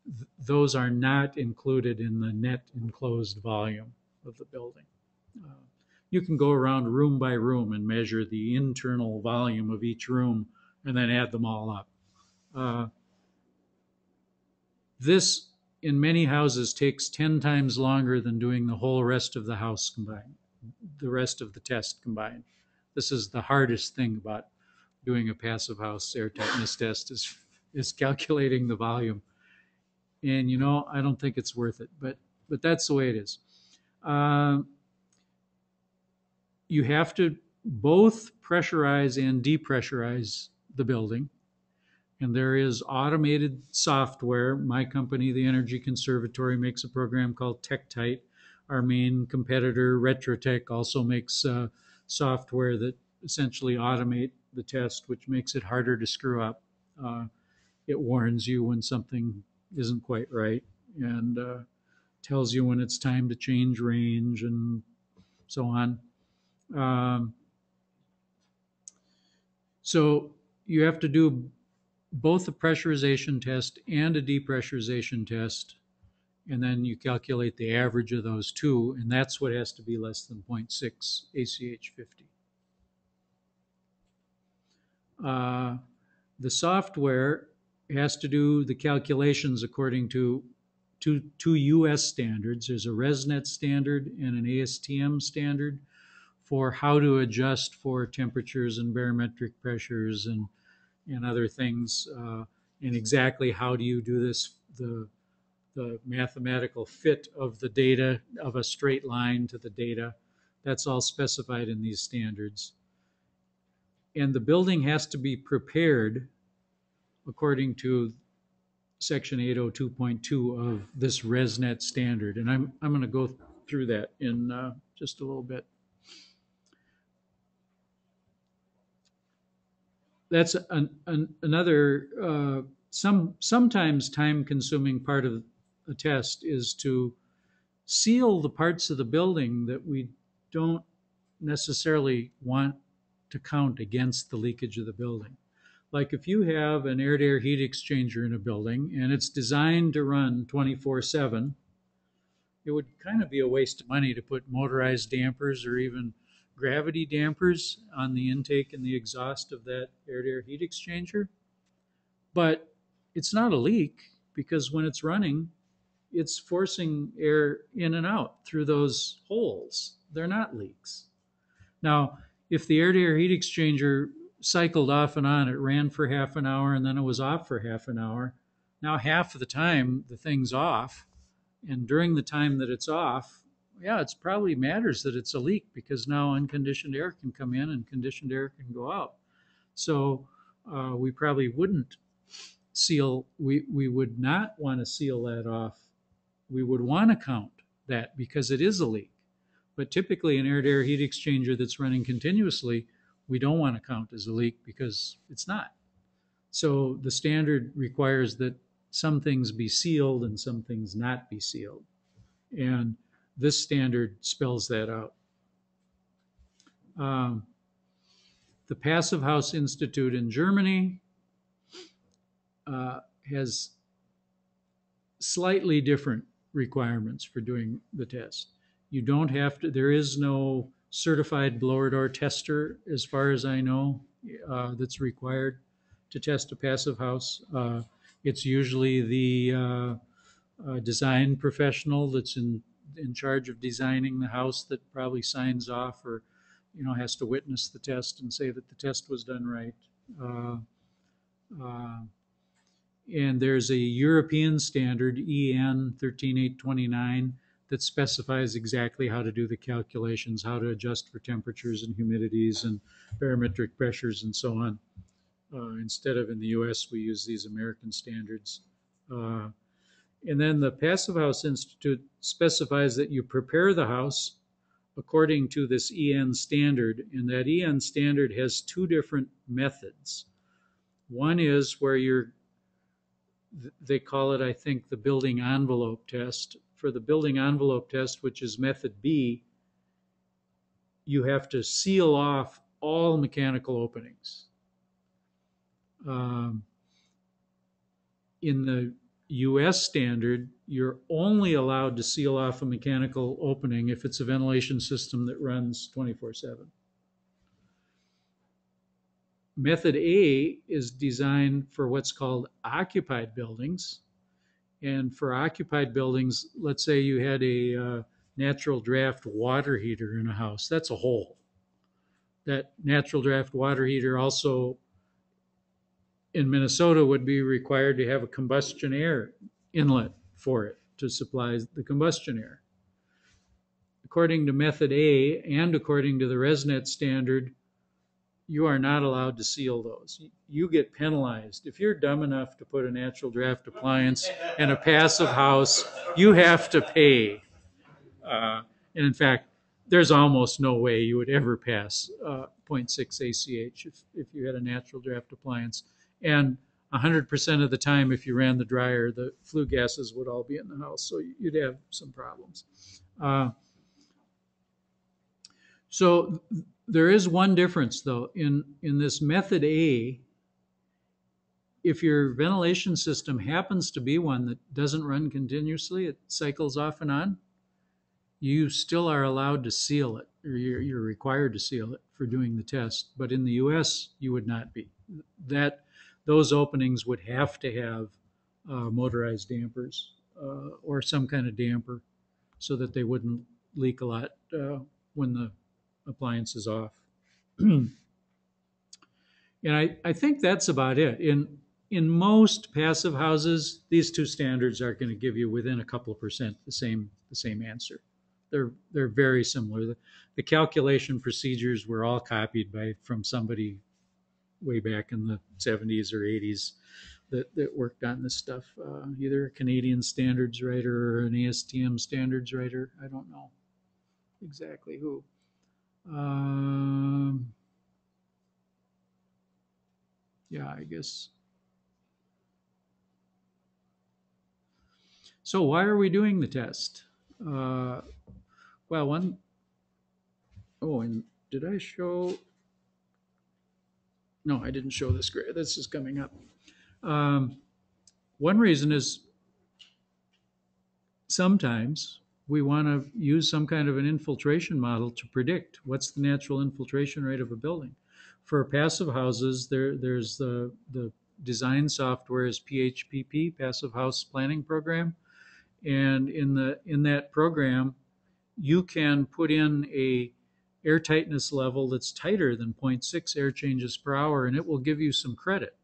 Th- those are not included in the net enclosed volume of the building. Uh, you can go around room by room and measure the internal volume of each room and then add them all up. Uh, this, in many houses, takes 10 times longer than doing the whole rest of the house combined, the rest of the test combined. This is the hardest thing about doing a passive house air tightness test is, is calculating the volume. And you know, I don't think it's worth it, but, but that's the way it is. Um, you have to both pressurize and depressurize the building. And there is automated software. My company, the Energy Conservatory, makes a program called TECTITE. Our main competitor, Retrotec, also makes uh, software that essentially automate the test, which makes it harder to screw up. Uh, it warns you when something isn't quite right and uh, tells you when it's time to change range and so on. Um, so you have to do both a pressurization test and a depressurization test, and then you calculate the average of those two, and that's what has to be less than 0.6 ACH 50. Uh, the software has to do the calculations according to two, two US standards. There's a ResNet standard and an ASTM standard for how to adjust for temperatures and barometric pressures and, and other things. Uh, and exactly how do you do this, the, the mathematical fit of the data, of a straight line to the data. That's all specified in these standards. And the building has to be prepared according to section 802.2 of this ResNet standard. And I'm, I'm going to go through that in uh, just a little bit. That's an, an, another, uh, some, sometimes time consuming part of a test is to seal the parts of the building that we don't necessarily want to count against the leakage of the building. Like if you have an air to air heat exchanger in a building and it's designed to run 24 7, it would kind of be a waste of money to put motorized dampers or even gravity dampers on the intake and the exhaust of that air to air heat exchanger. But it's not a leak because when it's running, it's forcing air in and out through those holes. They're not leaks. Now, if the air to air heat exchanger cycled off and on. It ran for half an hour and then it was off for half an hour. Now, half of the time, the thing's off. And during the time that it's off, yeah, it's probably matters that it's a leak because now unconditioned air can come in and conditioned air can go out. So uh, we probably wouldn't seal, we, we would not want to seal that off. We would want to count that because it is a leak. But typically, an air to air heat exchanger that's running continuously, we don't want to count as a leak because it's not. So the standard requires that some things be sealed and some things not be sealed. And this standard spells that out. Um, the Passive House Institute in Germany uh, has slightly different requirements for doing the test. You don't have to, there is no certified blower door tester, as far as I know, uh, that's required to test a passive house. Uh, it's usually the uh, uh, design professional that's in in charge of designing the house that probably signs off or you know has to witness the test and say that the test was done right. Uh, uh, and there's a European standard EN 13829 that specifies exactly how to do the calculations, how to adjust for temperatures and humidities and barometric pressures and so on. Uh, instead of in the US, we use these American standards. Uh, and then the Passive House Institute specifies that you prepare the house according to this EN standard, and that EN standard has two different methods. One is where you're, they call it, I think, the building envelope test, for the building envelope test, which is method B, you have to seal off all mechanical openings. Um, in the US standard, you're only allowed to seal off a mechanical opening if it's a ventilation system that runs 24 7. Method A is designed for what's called occupied buildings. And for occupied buildings, let's say you had a uh, natural draft water heater in a house, that's a hole. That natural draft water heater also in Minnesota would be required to have a combustion air inlet for it to supply the combustion air. According to method A and according to the ResNet standard, you are not allowed to seal those. You get penalized. If you're dumb enough to put a natural draft appliance in a passive house, you have to pay. Uh, and in fact, there's almost no way you would ever pass uh, 0.6 ACH if, if you had a natural draft appliance. And 100% of the time, if you ran the dryer, the flue gases would all be in the house. So you'd have some problems. Uh, so there is one difference though in in this method A if your ventilation system happens to be one that doesn't run continuously it cycles off and on you still are allowed to seal it or you're, you're required to seal it for doing the test but in the US you would not be that those openings would have to have uh, motorized dampers uh, or some kind of damper so that they wouldn't leak a lot uh, when the appliance is off. and I, I think that's about it. In in most passive houses, these two standards are going to give you within a couple of percent the same the same answer. They're they're very similar. The, the calculation procedures were all copied by from somebody way back in the 70s or 80s that, that worked on this stuff. Uh, either a Canadian standards writer or an ASTM standards writer. I don't know exactly who. Um, yeah, I guess. So why are we doing the test? Uh, well, one, oh, and did I show? No, I didn't show this. This is coming up. Um, one reason is sometimes we want to use some kind of an infiltration model to predict what's the natural infiltration rate of a building. For passive houses, there there's the the design software is PHPP, Passive House Planning Program, and in the in that program, you can put in a air tightness level that's tighter than 0.6 air changes per hour, and it will give you some credit.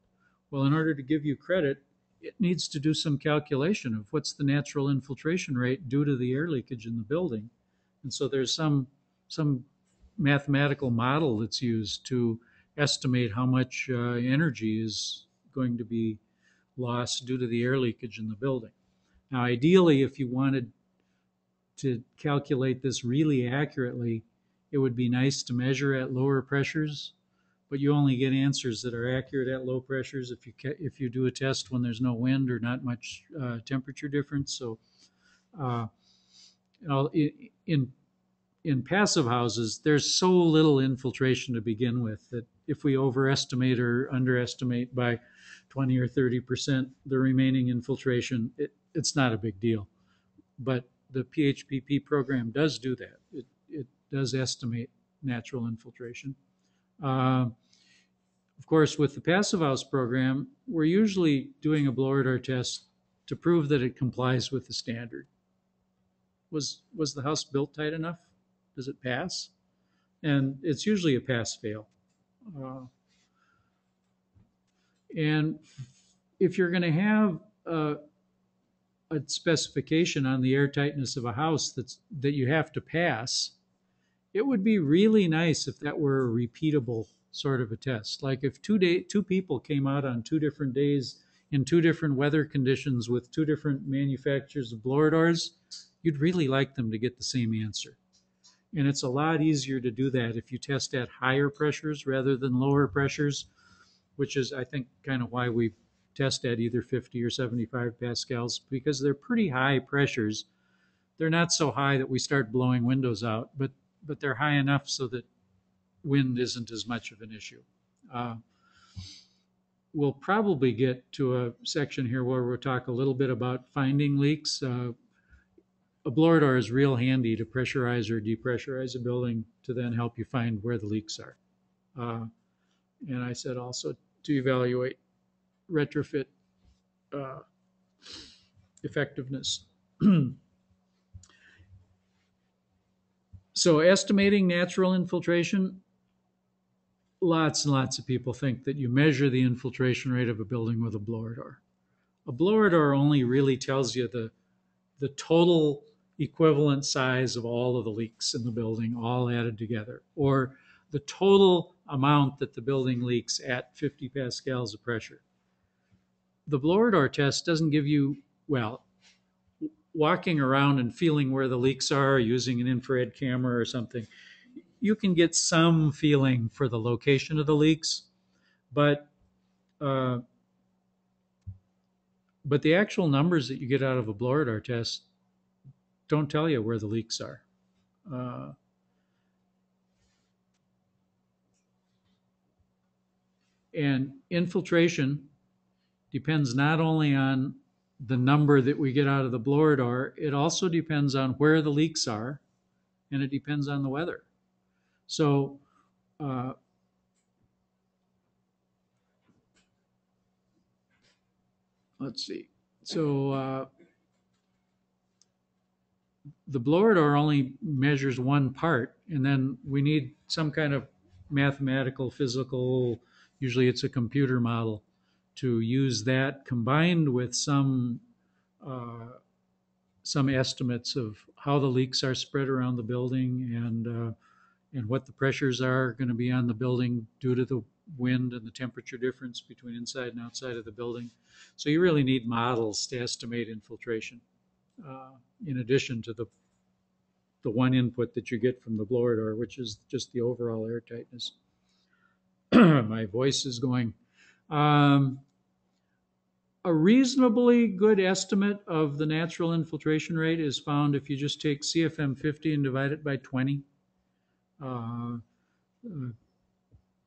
Well, in order to give you credit, it needs to do some calculation of what's the natural infiltration rate due to the air leakage in the building. And so there's some some mathematical model that's used to estimate how much uh, energy is going to be lost due to the air leakage in the building. Now, ideally, if you wanted to calculate this really accurately, it would be nice to measure at lower pressures but you only get answers that are accurate at low pressures if you if you do a test when there's no wind or not much uh, temperature difference. So, uh, in, in passive houses, there's so little infiltration to begin with that if we overestimate or underestimate by 20 or 30 percent the remaining infiltration, it, it's not a big deal. But the PHPP program does do that. It it does estimate natural infiltration. Uh, of course, with the Passive House program, we're usually doing a blower test to prove that it complies with the standard. Was, was the house built tight enough? Does it pass? And it's usually a pass-fail. Uh, and if you're going to have a, a specification on the air tightness of a house that's, that you have to pass, it would be really nice if that were a repeatable sort of a test. Like if two day two people came out on two different days in two different weather conditions with two different manufacturers of blower doors, you'd really like them to get the same answer. And it's a lot easier to do that if you test at higher pressures rather than lower pressures, which is I think kind of why we test at either 50 or 75 pascals because they're pretty high pressures. They're not so high that we start blowing windows out, but but they're high enough so that wind isn't as much of an issue. Uh, we'll probably get to a section here where we'll talk a little bit about finding leaks. Uh, a blower door is real handy to pressurize or depressurize a building to then help you find where the leaks are. Uh, and I said also to evaluate retrofit uh, effectiveness. so estimating natural infiltration, lots and lots of people think that you measure the infiltration rate of a building with a blower door. A blower door only really tells you the the total equivalent size of all of the leaks in the building all added together or the total amount that the building leaks at 50 pascals of pressure. The blower door test doesn't give you well walking around and feeling where the leaks are using an infrared camera or something you can get some feeling for the location of the leaks, but uh, but the actual numbers that you get out of a blower door test don't tell you where the leaks are. Uh, and infiltration depends not only on the number that we get out of the blower door, it also depends on where the leaks are, and it depends on the weather. So, uh, let's see. So, uh, the blower door only measures one part, and then we need some kind of mathematical, physical, usually it's a computer model, to use that combined with some uh, some estimates of how the leaks are spread around the building and uh, and what the pressures are going to be on the building due to the wind and the temperature difference between inside and outside of the building. So you really need models to estimate infiltration, uh, in addition to the the one input that you get from the blower door, which is just the overall air tightness. My voice is going. Um, a reasonably good estimate of the natural infiltration rate is found if you just take CFM 50 and divide it by 20. Uh,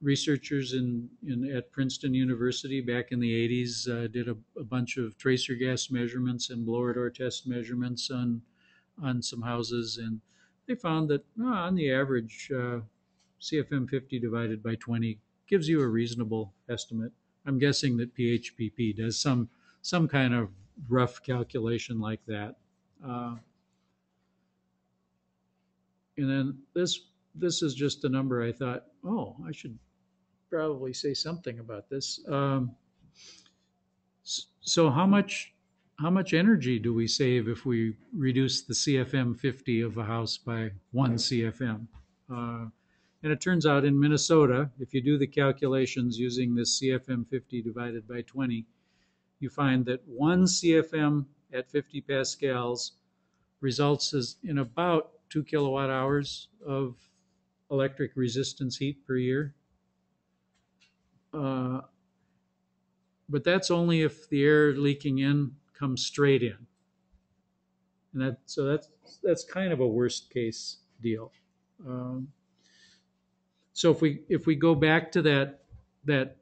researchers in, in at Princeton University back in the 80s uh, did a, a, bunch of tracer gas measurements and blower door test measurements on on some houses, and they found that uh, on the average, uh, CFM 50 divided by 20 gives you a reasonable estimate. I'm guessing that PHPP does some some kind of rough calculation like that. Uh, and then this this is just a number I thought, oh, I should probably say something about this. Um, so how much how much energy do we save if we reduce the CFM 50 of a house by one CFM? Uh, and it turns out in Minnesota, if you do the calculations using this CFM 50 divided by 20, you find that one CFM at 50 pascals results in about two kilowatt hours of electric resistance heat per year. Uh, but that's only if the air leaking in comes straight in. And that, so that's, that's kind of a worst case deal. Um, so if we, if we go back to that, that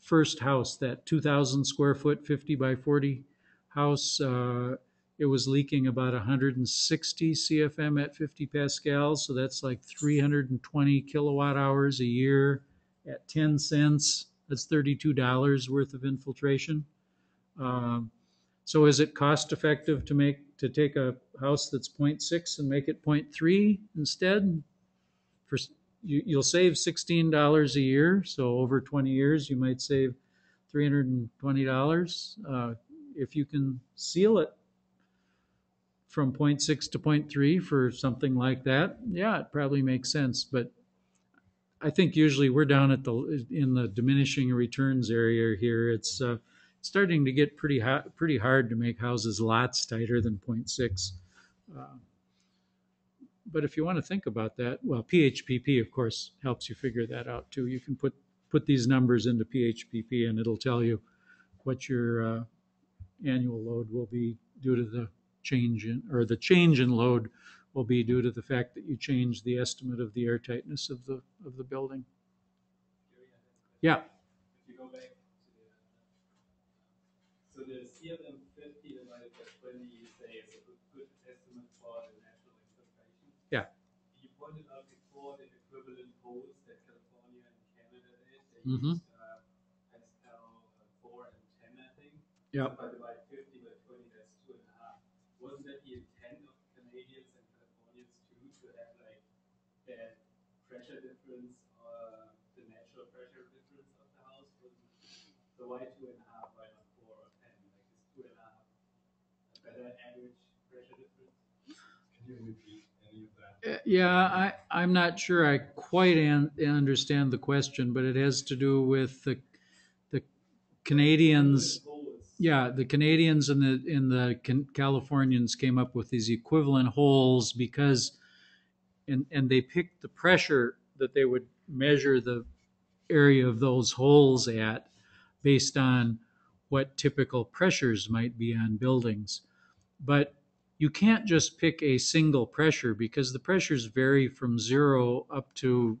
first house, that 2000 square foot, 50 by 40 house, uh, it was leaking about 160 CFM at 50 pascals, so that's like 320 kilowatt hours a year at 10 cents. That's $32 worth of infiltration. Um, so is it cost effective to make to take a house that's 0.6 and make it 0.3 instead? For you, you'll save $16 a year, so over 20 years you might save $320. Uh, if you can seal it from 0.6 to 0.3 for something like that, yeah, it probably makes sense. But I think usually we're down at the in the diminishing returns area here. It's uh, starting to get pretty pretty hard to make houses lots tighter than 0.6. Uh, but if you want to think about that, well, PHPP of course helps you figure that out too. You can put put these numbers into PHPP and it'll tell you what your uh, annual load will be due to the change in, or the change in load will be due to the fact that you change the estimate of the air tightness of the, of the building. Yeah, If you go back to the, so the CFM Yeah. You pointed out before the equivalent holes that California and Canada did, they Mhm. used, uh, Pascal uh, four and ten, I think. Yep. If I divide fifty by twenty, that's two and a half. Wasn't that the intent of Canadians and Californians too, to have like that pressure difference, uh, the natural pressure difference of the house? Wasn't- So why two and a half, why not four or ten? Like is two and a half a better average pressure difference? Can you repeat any of that? Uh, Uh, yeah, I, I'm not sure I quite an, understand the question, but it has to do with the, the Canadians. Yeah, the Canadians and the, and the Californians came up with these equivalent holes because, and, and they picked the pressure that they would measure the area of those holes at based on what typical pressures might be on buildings. But you can't just pick a single pressure because the pressures vary from zero up to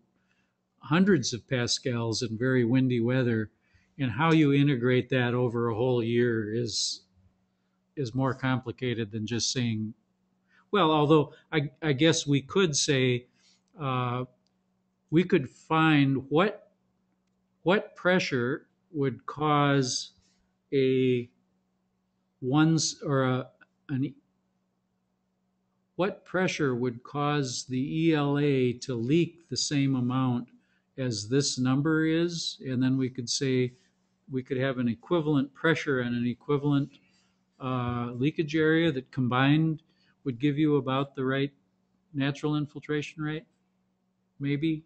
hundreds of pascals in very windy weather and how you integrate that over a whole year is is more complicated than just saying well although i, I guess we could say uh, we could find what what pressure would cause a one's or a an what pressure would cause the ELA to leak the same amount as this number is? And then we could say, we could have an equivalent pressure and an equivalent uh, leakage area that combined would give you about the right natural infiltration rate? Maybe?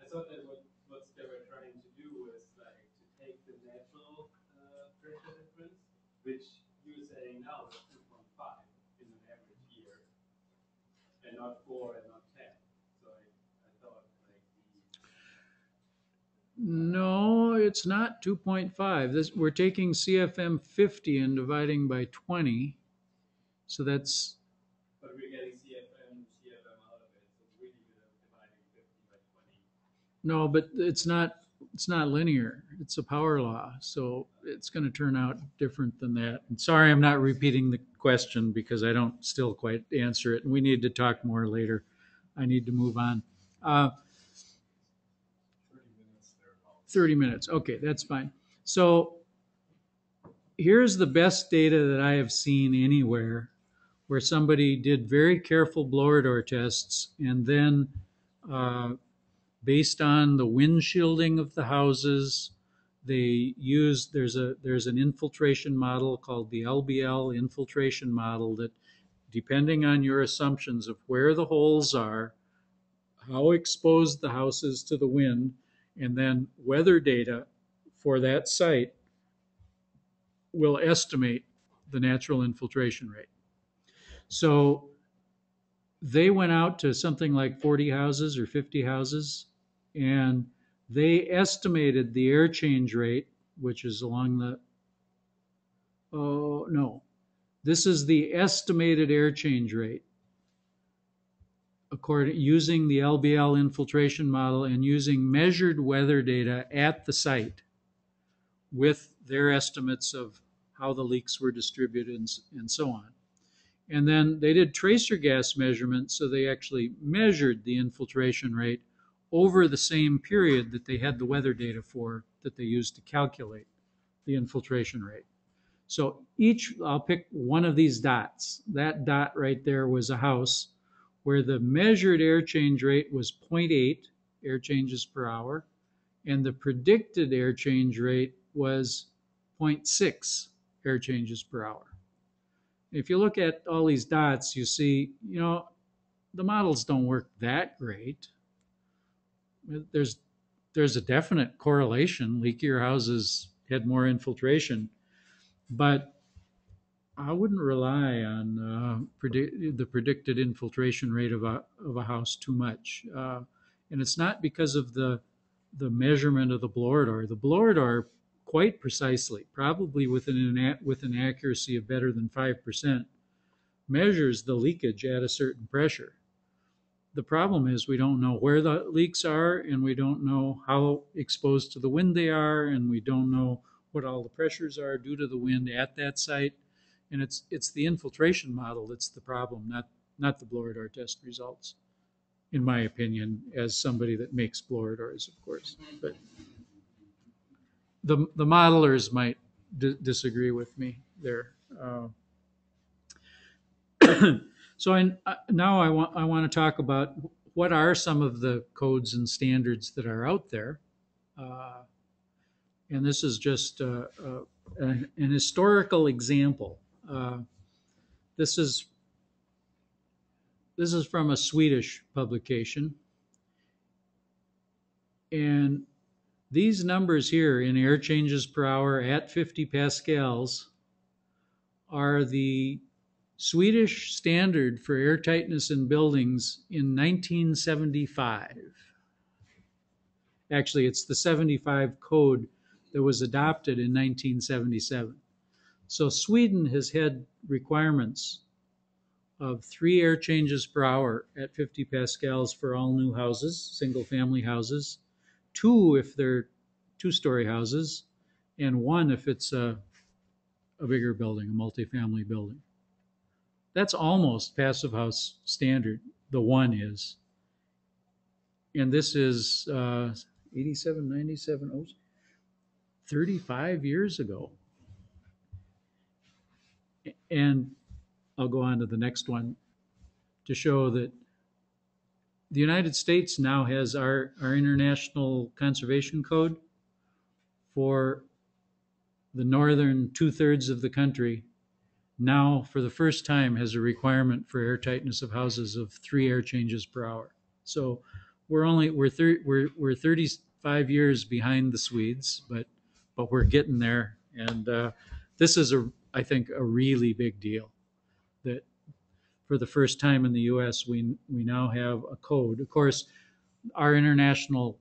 I thought that what, what they were trying to do was like to take the natural uh, pressure difference, which you're saying now is two point five in an average year, and not four and not ten. So I, I thought like the No, it's not 2.5. This, we're taking CFM 50 and dividing by 20. So that's, but we're getting CFM CFM out of it, so really we're dividing fifty by twenty. no, but it's not, it's not linear. It's a power law. So it's going to turn out different than that. And sorry, I'm not repeating the question because I don't still quite answer it. And we need to talk more later. I need to move on. Uh, Thirty minutes thereabouts. 30 minutes. Okay, that's fine. So here's the best data that I have seen anywhere where somebody did very careful blower door tests and then uh, based on the wind shielding of the houses, they used there's a there's an infiltration model called the LBL infiltration model that depending on your assumptions of where the holes are, how exposed the house is to the wind, and then weather data for that site will estimate the natural infiltration rate. So they went out to something like 40 houses or 50 houses, and they estimated the air change rate, which is along the, oh, no, this is the estimated air change rate according using the LBL infiltration model and using measured weather data at the site with their estimates of how the leaks were distributed and, and so on. And then they did tracer gas measurements, so they actually measured the infiltration rate over the same period that they had the weather data for that they used to calculate the infiltration rate. So each, I'll pick one of these dots. That dot right there was a house where the measured air change rate was 0.8 air changes per hour, and the predicted air change rate was 0.6 air changes per hour. If you look at all these dots, you see, you know, the models don't work that great. There's there's a definite correlation. Leakier houses had more infiltration, but I wouldn't rely on uh, the predicted infiltration rate of a of a house too much, uh, and it's not because of the the measurement of the blower. The blower quite precisely, probably within an with an accuracy of better than five percent, measures the leakage at a certain pressure. The problem is we don't know where the leaks are and we don't know how exposed to the wind they are and we don't know what all the pressures are due to the wind at that site. And it's it's the infiltration model that's the problem, not not the blower door test results, in my opinion, as somebody that makes blower doors, of course. But the the modelers might disagree with me there. Uh, so I, now I want I want to talk about what are some of the codes and standards that are out there, uh, and this is just uh, an, an historical example. Uh, this is this is from a Swedish publication, and these numbers here in air changes per hour at 50 pascals are the Swedish standard for air tightness in buildings in 1975. Actually, it's the 75 code that was adopted in 1977. So Sweden has had requirements of three air changes per hour at 50 pascals for all new houses, single family houses, two if they're two story houses, and one if it's a, a bigger building, a multifamily building. That's almost passive house standard. The one is. And this is uh, 87, 97, oh, 35 years ago. And I'll go on to the next one to show that the United States now has our, our international conservation code for the northern two thirds of the country. Now, for the first time, has a requirement for air tightness of houses of three air changes per hour. So we're only we're thir- we're we're 35 years behind the Swedes, but but we're getting there. And uh, this is a I think a really big deal that for the first time in the U.S. we we now have a code. Of course, our international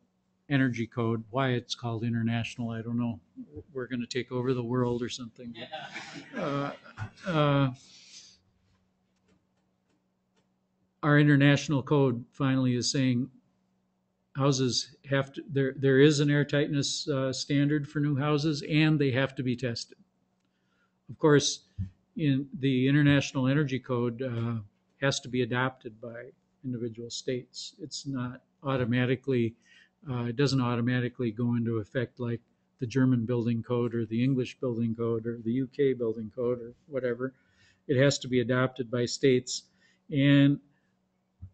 energy code. Why it's called international, I don't know. We're going to take over the world or something. Uh, uh, our international code finally is saying houses have to there there is an air tightness uh, standard for new houses and they have to be tested. Of course, in the International Energy Code uh, has to be adopted by individual states. It's not automatically, uh, it doesn't automatically go into effect like the German building code or the English building code or the UK building code or whatever. It has to be adopted by states. And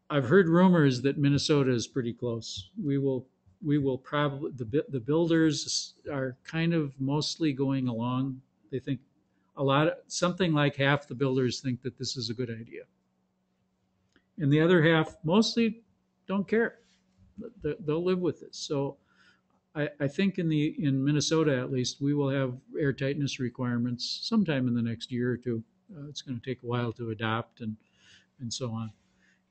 I've heard rumors that Minnesota is pretty close. We will we will probably the the builders are kind of mostly going along. They think a lot of, something like half the builders think that this is a good idea. And the other half mostly don't care. They'll live with this so I, think in the in minnesota at least we will have air tightness requirements sometime in the next year or two. Uh, it's going to take a while to adopt and and so on.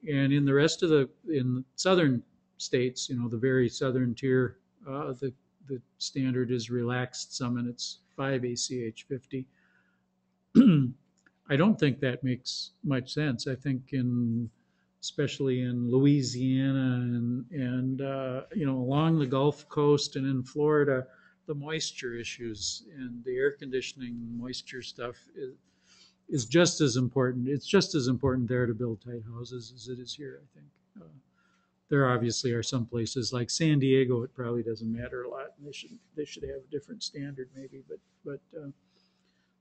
And in the rest of the in southern states you know the very southern tier uh, the the standard is relaxed some and it's 5 ACH 50 I don't think that makes much sense. I think in especially in Louisiana and and uh, you know along the Gulf Coast and in Florida, the moisture issues and the air conditioning moisture stuff is, is just as important. It's just as important there to build tight houses as it is here. I think. Uh, there obviously are some places like San Diego. It probably doesn't matter a lot. And They should they should have a different standard maybe, but but. Uh,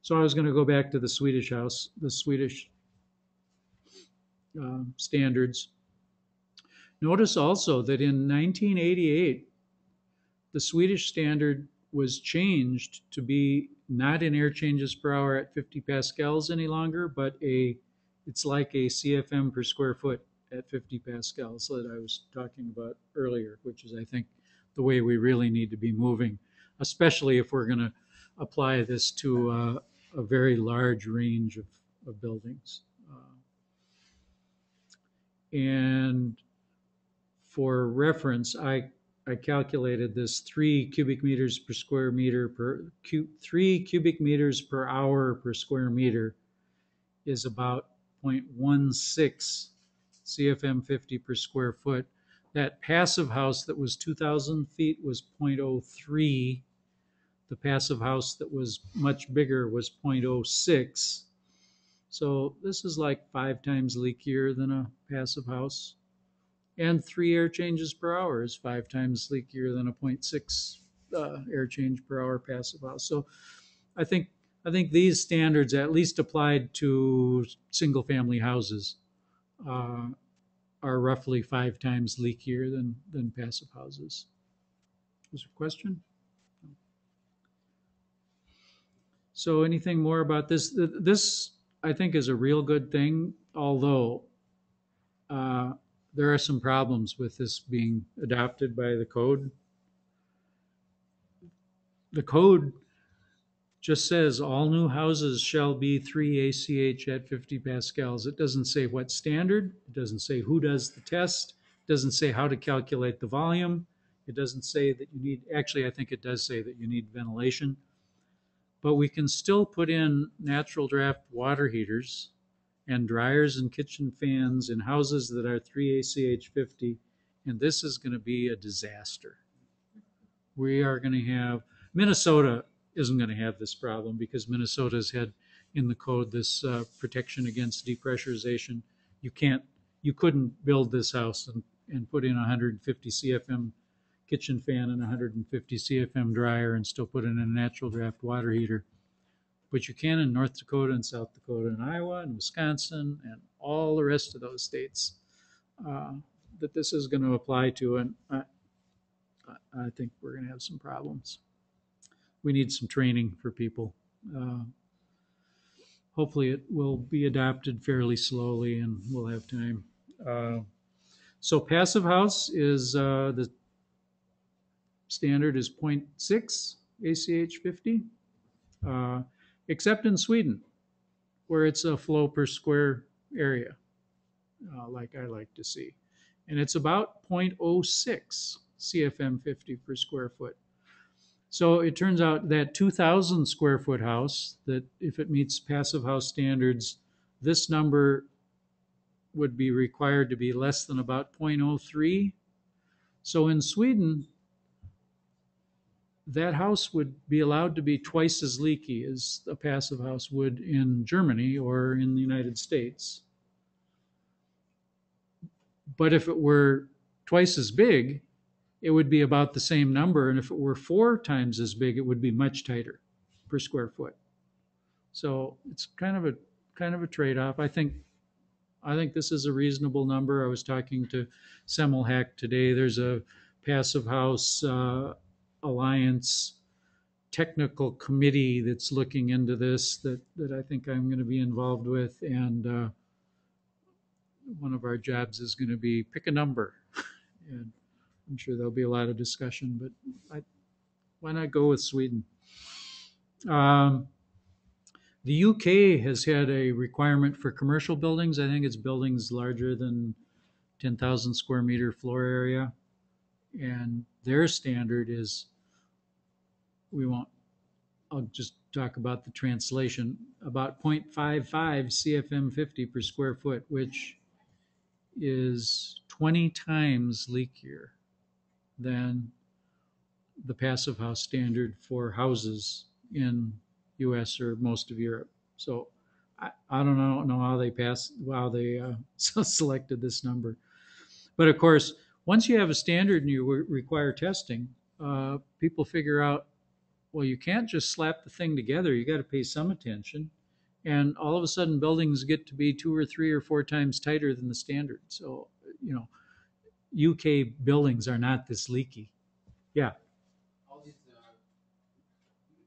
so I was going to go back to the Swedish house, the Swedish uh, standards. Notice also that in 1988, the Swedish standard was changed to be not in air changes per hour at 50 pascals any longer, but a it's like a CFM per square foot at 50 pascals that I was talking about earlier, which is I think the way we really need to be moving, especially if we're going to apply this to uh, a very large range of, of buildings. Uh, and for reference, I, I calculated this three cubic meters per square meter per cu- three cubic meters per hour per square meter is about 0.16 CFM 50 per square foot. That passive house that was 2,000 feet was 0.03. The passive house that was much bigger was 0.06. So this is like five times leakier than a passive house. And three air changes per hour is five times leakier than a 0.6 uh, air change per hour passive house. So I think I think these standards, at least applied to single family houses, uh, are roughly five times leakier than than passive houses. Was there a question? So anything more about this? This, I think, is a real good thing, although uh, there are some problems with this being adopted by the code. The code just says all new houses shall be three ACH at 50 pascals. It doesn't say what standard, it doesn't say who does the test, it doesn't say how to calculate the volume. It doesn't say that you need, actually, I think it does say that you need ventilation. But we can still put in natural draft water heaters and dryers and kitchen fans in houses that are 3 ACH 50, and this is going to be a disaster. We are going to have, Minnesota isn't going to have this problem because Minnesota's had in the code this uh, protection against depressurization. You can't, you couldn't build this house and, and put in 150 CFM kitchen fan and 150 CFM dryer and still put in a natural draft water heater. But you can in North Dakota and South Dakota and Iowa and Wisconsin and all the rest of those states uh, that this is going to apply to. And I, I- think we're going to have some problems we need some training for people. Uh, hopefully, it will be adopted fairly slowly, and we'll have time. Uh, so, passive house is uh, the standard is 0.6 ACH 50, uh, except in Sweden, where it's a flow per square area, uh, like I like to see, and it's about 0.06 CFM 50 per square foot. So it turns out that 2,000 square foot house, that if it meets passive house standards, this number would be required to be less than about 0.03. So in Sweden, that house would be allowed to be twice as leaky as a passive house would in Germany or in the United States. But if it were twice as big, it would be about the same number. And if it were four times as big, it would be much tighter per square foot. So it's kind of a kind of a trade-off. I think I think this is a reasonable number. I was talking to Semmelhack today. There's a passive house uh, alliance technical committee that's looking into this that that I think I'm going to be involved with, and uh, one of our jobs is going to be pick a number, and I'm sure there'll be a lot of discussion. But I, why not go with Sweden? Um, the UK has had a requirement for commercial buildings. I think it's buildings larger than 10,000 square meter floor area. And their standard is, we won't, I'll just talk about the translation, about 0.55 CFM 50 per square foot, which is 20 times leakier than the passive house standard for houses in US or most of Europe. So I, I don't know, know how they passed, how they uh, selected this number. But of course, once you have a standard and you re- require testing, uh, people figure out, well, you can't just slap the thing together. You got to pay some attention. And all of a sudden, buildings get to be two or three or four times tighter than the standard. So, you know, UK buildings are not this leaky. Yeah. all these uh,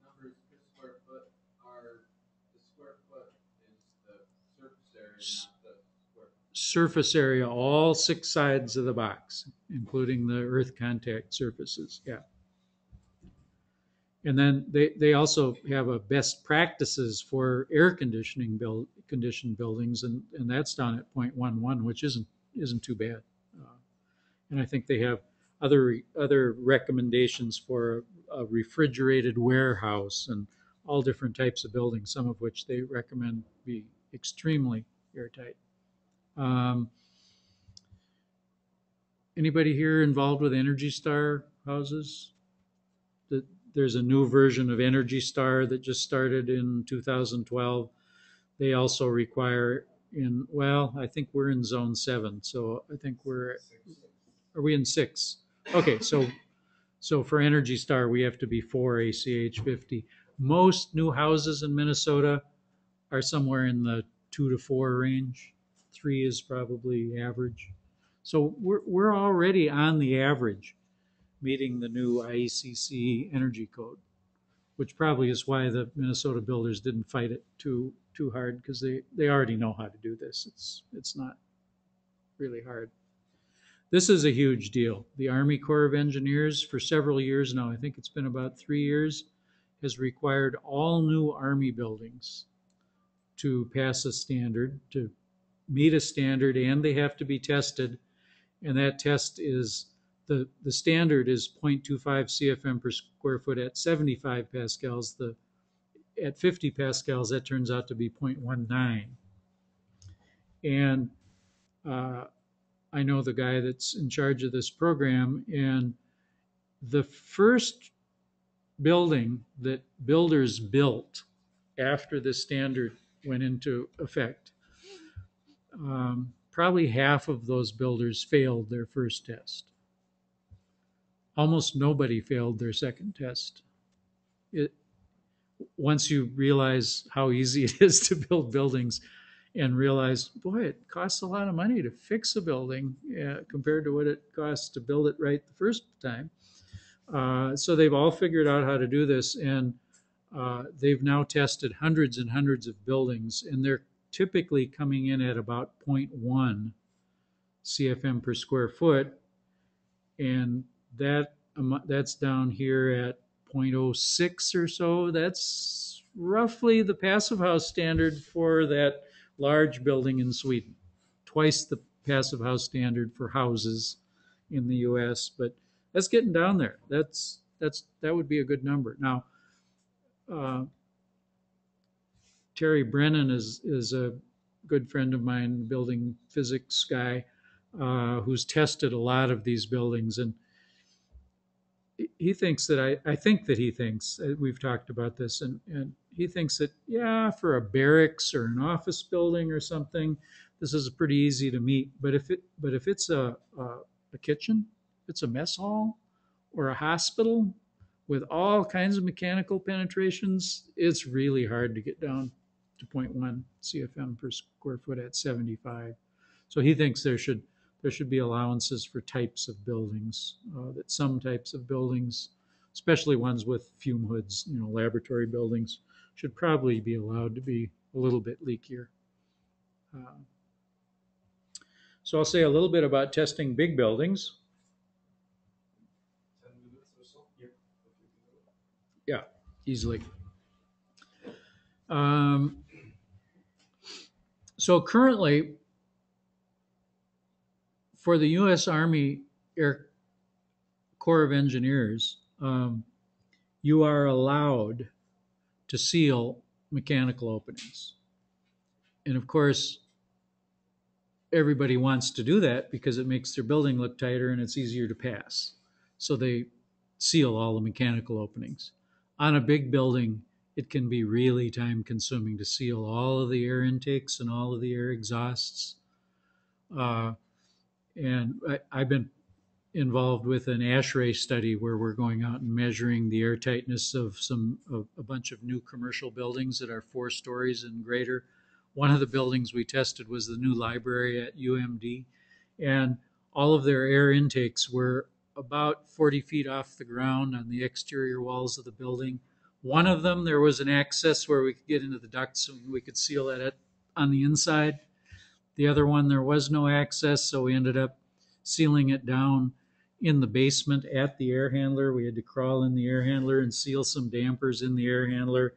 numbers per square foot are the square foot is the surface area, S- not the square. surface area, all six sides of the box, including the earth contact surfaces. Yeah. And then they, they also have a best practices for air conditioning build conditioned buildings, and, and that's down at 0.11, which isn't isn't too bad. Uh, and I think they have other other recommendations for a, a refrigerated warehouse and all different types of buildings, some of which they recommend be extremely airtight. Um, anybody here involved with Energy Star houses? There's a new version of Energy Star that just started in 2012. They also require in well, I think we're in zone seven, so I think we're are we in six? Okay, so so for Energy Star, we have to be four ACH 50. Most new houses in Minnesota are somewhere in the two to four range. Three is probably average. So we're, we're already on the average meeting the new IECC energy code, which probably is why the Minnesota builders didn't fight it too too hard because they, they already know how to do this. It's it's not really hard. This is a huge deal. The Army Corps of Engineers, for several years now, I think it's been about three years, has required all new Army buildings to pass a standard, to meet a standard, and they have to be tested. And that test is the, the standard is 0.25 CFM per square foot at 75 pascals. The at 50 pascals, that turns out to be 0.19. And uh, I know the guy that's in charge of this program, and the first building that builders built after the standard went into effect, um, probably half of those builders failed their first test. Almost nobody failed their second test. It, once you realize how easy it is to build buildings and realize, boy, it costs a lot of money to fix a building uh, compared to what it costs to build it right the first time. Uh, so they've all figured out how to do this, and uh, they've now tested hundreds and hundreds of buildings, and they're typically coming in at about 0.1 CFM per square foot, and that that's down here at 0.06 or so. That's roughly the passive house standard for that large building in Sweden, twice the passive house standard for houses in the U.S. But that's getting down there. That's that's that would be a good number. Now, uh, Terry Brennan is is a good friend of mine, building physics guy, uh, who's tested a lot of these buildings and he thinks that I, I think that he thinks uh, we've talked about this and, and he thinks that yeah for a barracks or an office building or something this is pretty easy to meet. But if it but if it's a, a, a kitchen it's a mess hall or a hospital with all kinds of mechanical penetrations it's really hard to get down to 0.1 cfm per square foot at 75 so he thinks there should there should be allowances for types of buildings, uh, that some types of buildings, especially ones with fume hoods, you know, laboratory buildings, should probably be allowed to be a little bit leakier. Uh, so I'll say a little bit about testing big buildings. It. easily. Um, so currently, for the U.S. Army Air Corps of Engineers, um, you are allowed to seal mechanical openings. And of course, everybody wants to do that because it makes their building look tighter and it's easier to pass. So they seal all the mechanical openings. On a big building, it can be really time consuming to seal all of the air intakes and all of the air exhausts. Uh, and I, I've been involved with an ASHRAE study where we're going out and measuring the air tightness of some of a bunch of new commercial buildings that are four stories and greater. One of the buildings we tested was the new library at UMD, and all of their air intakes were about 40 feet off the ground on the exterior walls of the building. One of them, there was an access where we could get into the ducts and we could seal that at, on the inside. The other one, there was no access, so we ended up sealing it down in the basement at the air handler. We had to crawl in the air handler and seal some dampers in the air handler.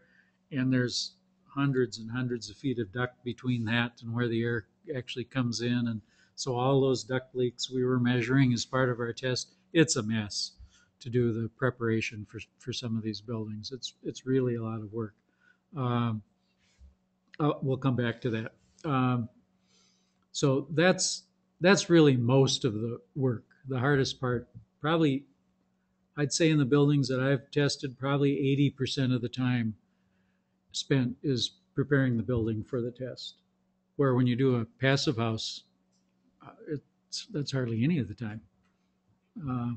And there's hundreds and hundreds of feet of duct between that and where the air actually comes in. And so all those duct leaks we were measuring as part of our test, it's a mess to do the preparation for, for some of these buildings. It's, it's really a lot of work. Um, uh, we'll come back to that. Um, So that's that's really most of the work. The hardest part, probably, I'd say in the buildings that I've tested, probably 80% of the time spent is preparing the building for the test. Where when you do a passive house, uh, it's, that's hardly any of the time. Uh,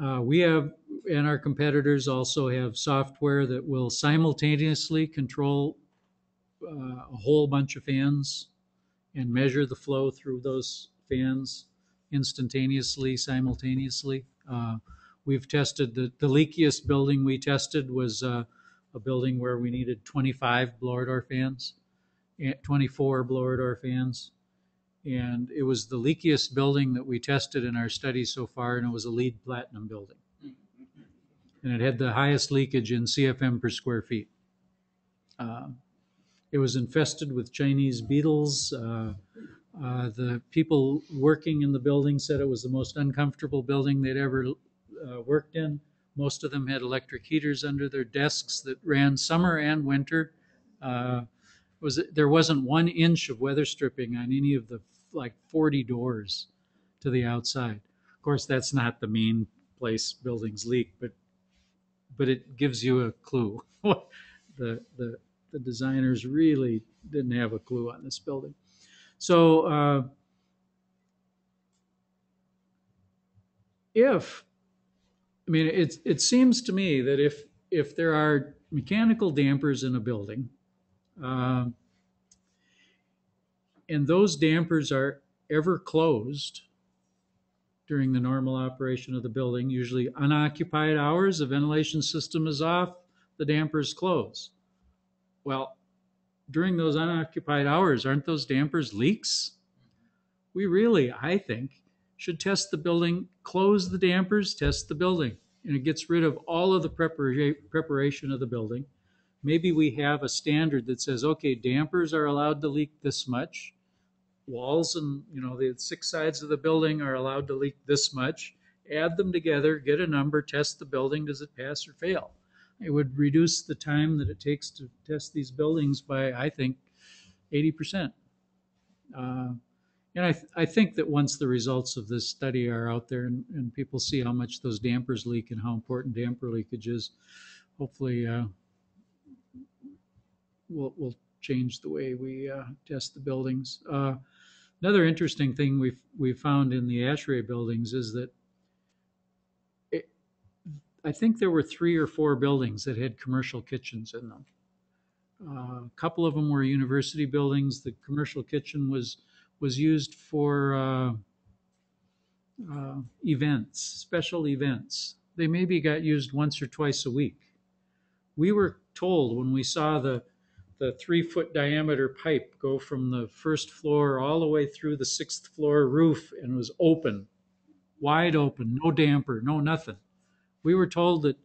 uh, we have, and our competitors also have software that will simultaneously control uh, a whole bunch of fans and measure the flow through those fans instantaneously, simultaneously. Uh, we've tested the, the leakiest building we tested was uh, a building where we needed 25 blower door fans, eh, 24 blower door fans. And it was the leakiest building that we tested in our study so far, and it was a LEED platinum building. And it had the highest leakage in CFM per square feet. Uh, it was infested with Chinese beetles. Uh, uh, the people working in the building said it was the most uncomfortable building they'd ever uh, worked in. Most of them had electric heaters under their desks that ran summer and winter. Uh, was there wasn't one inch of weather stripping on any of the like 40 doors to the outside. Of course, that's not the main place buildings leak, but but it gives you a clue. the the the designers really didn't have a clue on this building. So uh, if I mean it it seems to me that if if there are mechanical dampers in a building, uh, and those dampers are ever closed during the normal operation of the building, usually unoccupied hours, the ventilation system is off, the dampers close. Well, during those unoccupied hours, aren't those dampers leaks? We really, I think, should test the building, close the dampers, test the building, and it gets rid of all of the prepara- preparation of the building. Maybe we have a standard that says, okay, dampers are allowed to leak this much. Walls and, you know, the six sides of the building are allowed to leak this much. Add them together, get a number, test the building, does it pass or fail? It would reduce the time that it takes to test these buildings by, I think, 80%. Uh, and I, th- I think that once the results of this study are out there and, and people see how much those dampers leak and how important damper leakage is, hopefully uh, we'll, we'll change the way we uh, test the buildings. Uh, another interesting thing we've, we found in the ASHRAE buildings is that I think there were three or four buildings that had commercial kitchens in them. Uh, a couple of them were university buildings. The commercial kitchen was was used for uh, uh, events, special events. They maybe got used once or twice a week. We were told when we saw the the three foot diameter pipe go from the first floor all the way through the sixth floor roof and was open, wide open, no damper, no nothing. We were told that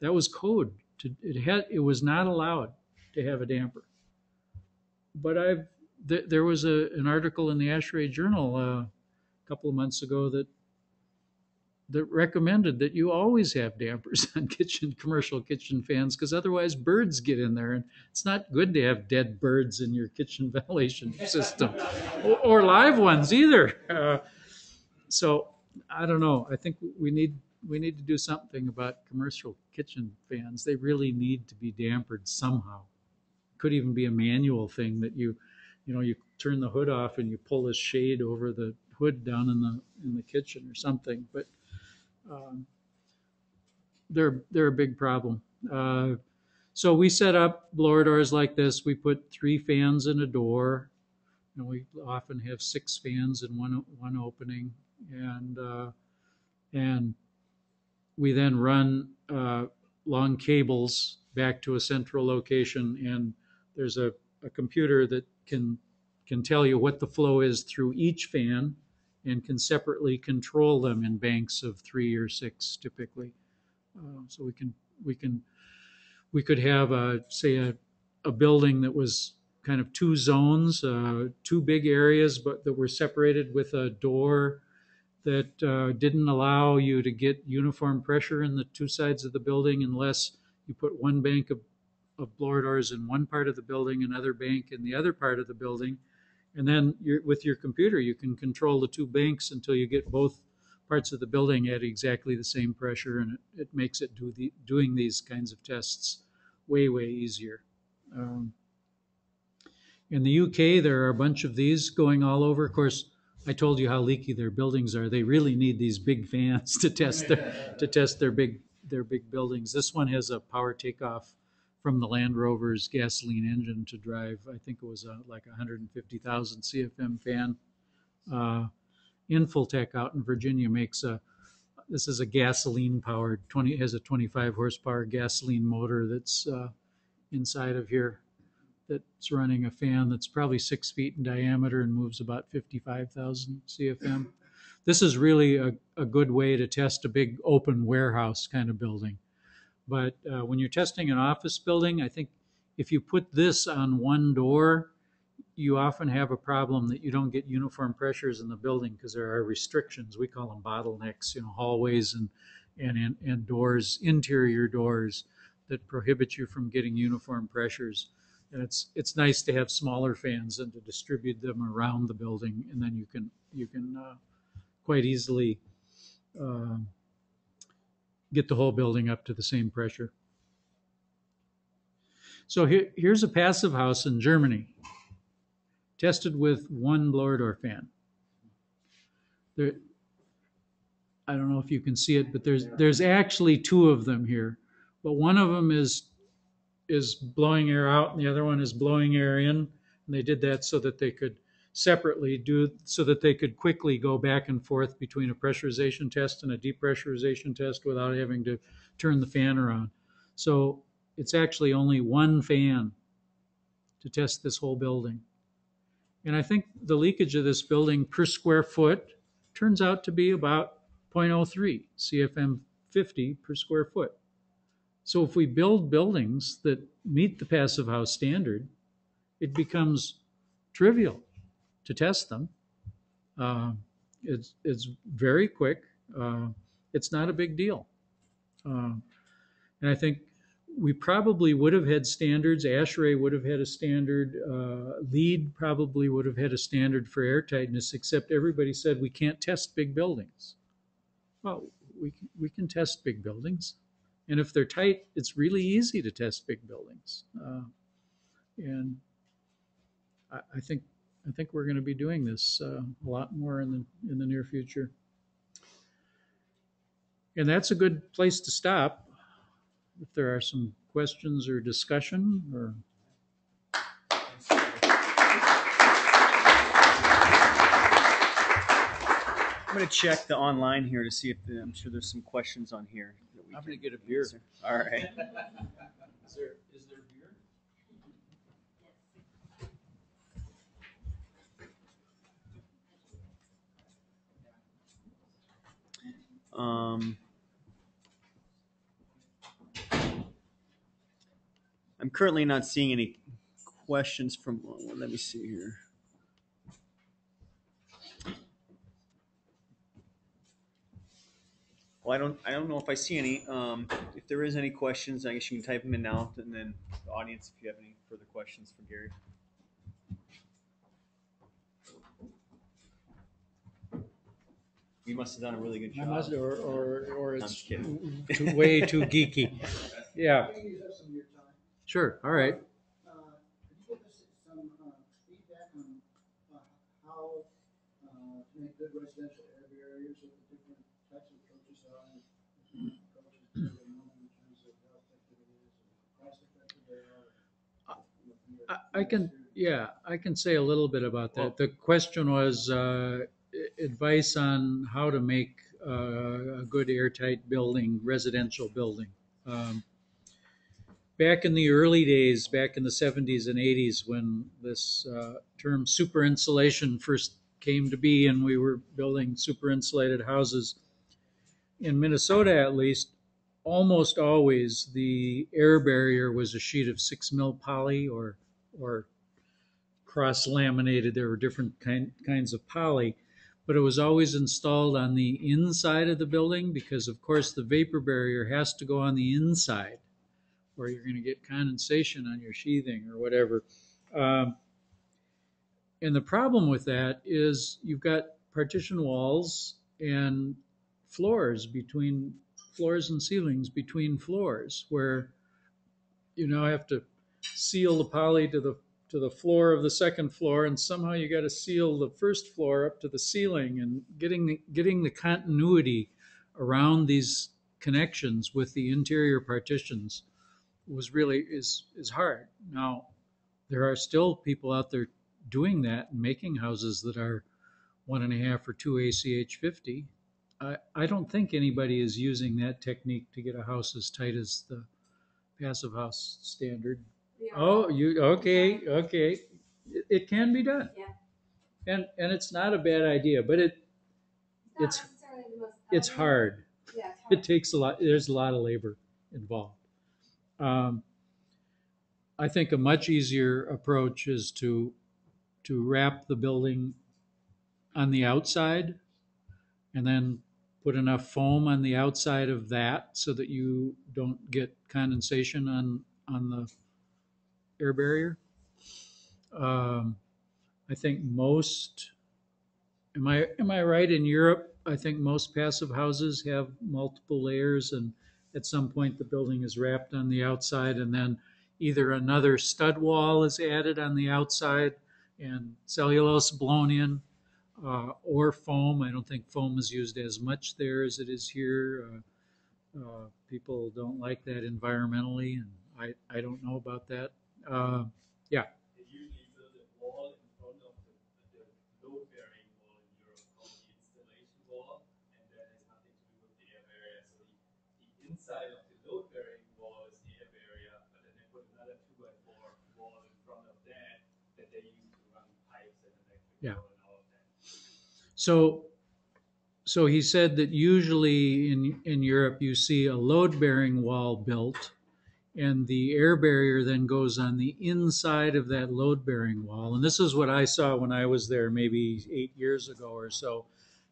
that was code. To, it had it was not allowed to have a damper. But I've th- there was a, an article in the ASHRAE Journal uh, a couple of months ago that that recommended that you always have dampers on kitchen commercial kitchen fans because otherwise birds get in there and it's not good to have dead birds in your kitchen ventilation system or, or live ones either uh, so i don't know i think we need we need to do something about commercial kitchen fans they really need to be dampered somehow could even be a manual thing that you you know you turn the hood off and you pull this shade over the hood down in the in the kitchen or something but um, they're they're a big problem. Uh, so we set up blower doors like this. We put three fans in a door. Know, we often have six fans in one one opening, and uh, and we then run uh, long cables back to a central location, and there's a, a computer that can can tell you what the flow is through each fan and can separately control them in banks of three or six typically. Uh, so we can we can we could have a say a, a building that was kind of two zones, uh, two big areas, but that were separated with a door that uh, didn't allow you to get uniform pressure in the two sides of the building unless you put one bank of, of blower doors in one part of the building, another bank in the other part of the building, And then with your computer, you can control the two banks until you get both parts of the building at exactly the same pressure, and it, it makes it do the, doing these kinds of tests way, way easier. Um, in the UK, there are a bunch of these going all over. Of course, I told you how leaky their buildings are. They really need these big fans to test their to test their big their big buildings. This one has a power takeoff from the Land Rover's gasoline engine to drive. I think it was a, like a 150,000 CFM fan. Uh, Infiltec out in Virginia makes a. This is a gasoline powered 20 has a 25 horsepower gasoline motor that's uh, inside of here that's running a fan that's probably six feet in diameter and moves about 55,000 CFM. This is really a, a good way to test a big open warehouse kind of building. But uh, when you're testing an office building, I think if you put this on one door, you often have a problem that you don't get uniform pressures in the building because there are restrictions. We call them bottlenecks, you know, hallways and, and, and, and doors, interior doors that prohibit you from getting uniform pressures. And it's, it's nice to have smaller fans and to distribute them around the building. And then you can, you can uh, quite easily uh, get the whole building up to the same pressure. So here, here's a passive house in Germany, tested with one blower door fan. There, I don't know if you can see it, but there's there's actually two of them here, but one of them is is blowing air out, and the other one is blowing air in. And they did that so that they could separately do so that they could quickly go back and forth between a pressurization test and a depressurization test without having to turn the fan around. So it's actually only one fan to test this whole building. And I think the leakage of this building per square foot turns out to be about 0.03 CFM 50 per square foot. So if we build buildings that meet the passive house standard, it becomes trivial to test them. Uh, it's, it's very quick. Uh, it's not a big deal. Uh, and I think we probably would have had standards. ASHRAE would have had a standard. Uh, LEED probably would have had a standard for air tightness, except everybody said we can't test big buildings. Well, we, we can test big buildings. And if they're tight, it's really easy to test big buildings. Uh, and I, I think I think we're going to be doing this uh, a lot more in the in the near future. And that's a good place to stop. If there are some questions or discussion or I'm going to check the online here to see if the, I'm sure there's some questions on here. I'm gonna get a beer. answer. All right. Is there, is there beer? Um, I'm currently not seeing any questions from, well, let me see here. Well, I don't, I don't know if I see any. Um, if there is any questions, I guess you can type them in now, and then the audience, if you have any further questions for Gary. You must have done a really good I job. must, or, or, or I'm it's just kidding. too, way too geeky. Yeah, Can you have some of your time? sure. All right. Uh, Could you give us some uh, feedback on uh, how uh, to make good residential air barriers with the different types of approaches are and approaches to the moment in terms of how effective it is and cost effective they are? you know, from your- I, I can, yeah, I can say a little bit about that. The question was uh, a- advice on how to make uh, a good airtight building, residential building. Um, Back in the early days, back in the 70s and 80s, when this uh, term super insulation first came to be and we were building super insulated houses, in Minnesota at least, almost always the air barrier was a sheet of six mil poly or or cross laminated. There were different kind, kinds of poly, but it was always installed on the inside of the building because, of course, the vapor barrier has to go on the inside, or you're going to get condensation on your sheathing or whatever. Um, and the problem with that is you've got partition walls and floors between floors and ceilings between floors where you now have to seal the poly to the to the floor of the second floor and somehow you got to seal the first floor up to the ceiling and getting the, getting the continuity around these connections with the interior partitions was really is is hard now there are still people out there doing that and making houses that are one and a half or two ACH 50. I, I don't think anybody is using that technique to get a house as tight as the passive house standard. Oh, you, okay, okay. It, it can be done. Yeah. And, and it's not a bad idea, but it, not it's- necessarily the most it's elegant. hard. Yeah, it's It takes a lot, there's a lot of labor involved. Um, I think a much easier approach is to, to wrap the building on the outside and then put enough foam on the outside of that so that you don't get condensation on, on the air barrier. Um, I think most, am I, am I right in Europe? I think most passive houses have multiple layers and at some point the building is wrapped on the outside and then either another stud wall is added on the outside and cellulose blown in uh, or foam. I don't think foam is used as much there as it is here. Uh, uh, people don't like that environmentally and I, I don't know about that. Uh, They usually build a wall in front of the, the load bearing wall in Europe called the installation wall, and that has nothing to do with the air barrier. So the, the inside of the load bearing wall is the air but then they put another two by four wall in front of that that they use to run pipes and electrical Yeah. and all of that. So, so he said that usually in, in Europe, you see a load-bearing wall built, and the air barrier then goes on the inside of that load-bearing wall. And this is what I saw when I was there maybe eight years ago or so.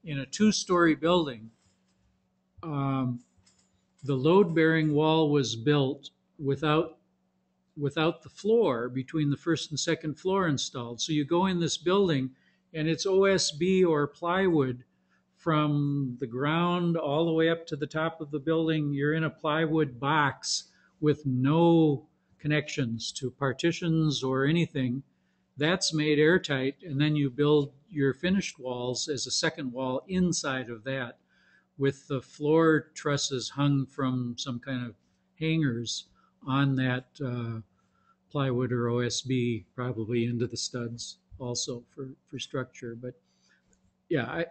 In a two-story building, um, the load-bearing wall was built without without the floor between the first and second floor installed. So you go in this building and it's OSB or plywood from the ground all the way up to the top of the building. You're in a plywood box with no connections to partitions or anything. That's made airtight, and then you build your finished walls as a second wall inside of that with the floor trusses hung from some kind of hangers on that uh, plywood or OSB, probably into the studs also for, for structure. But yeah, I,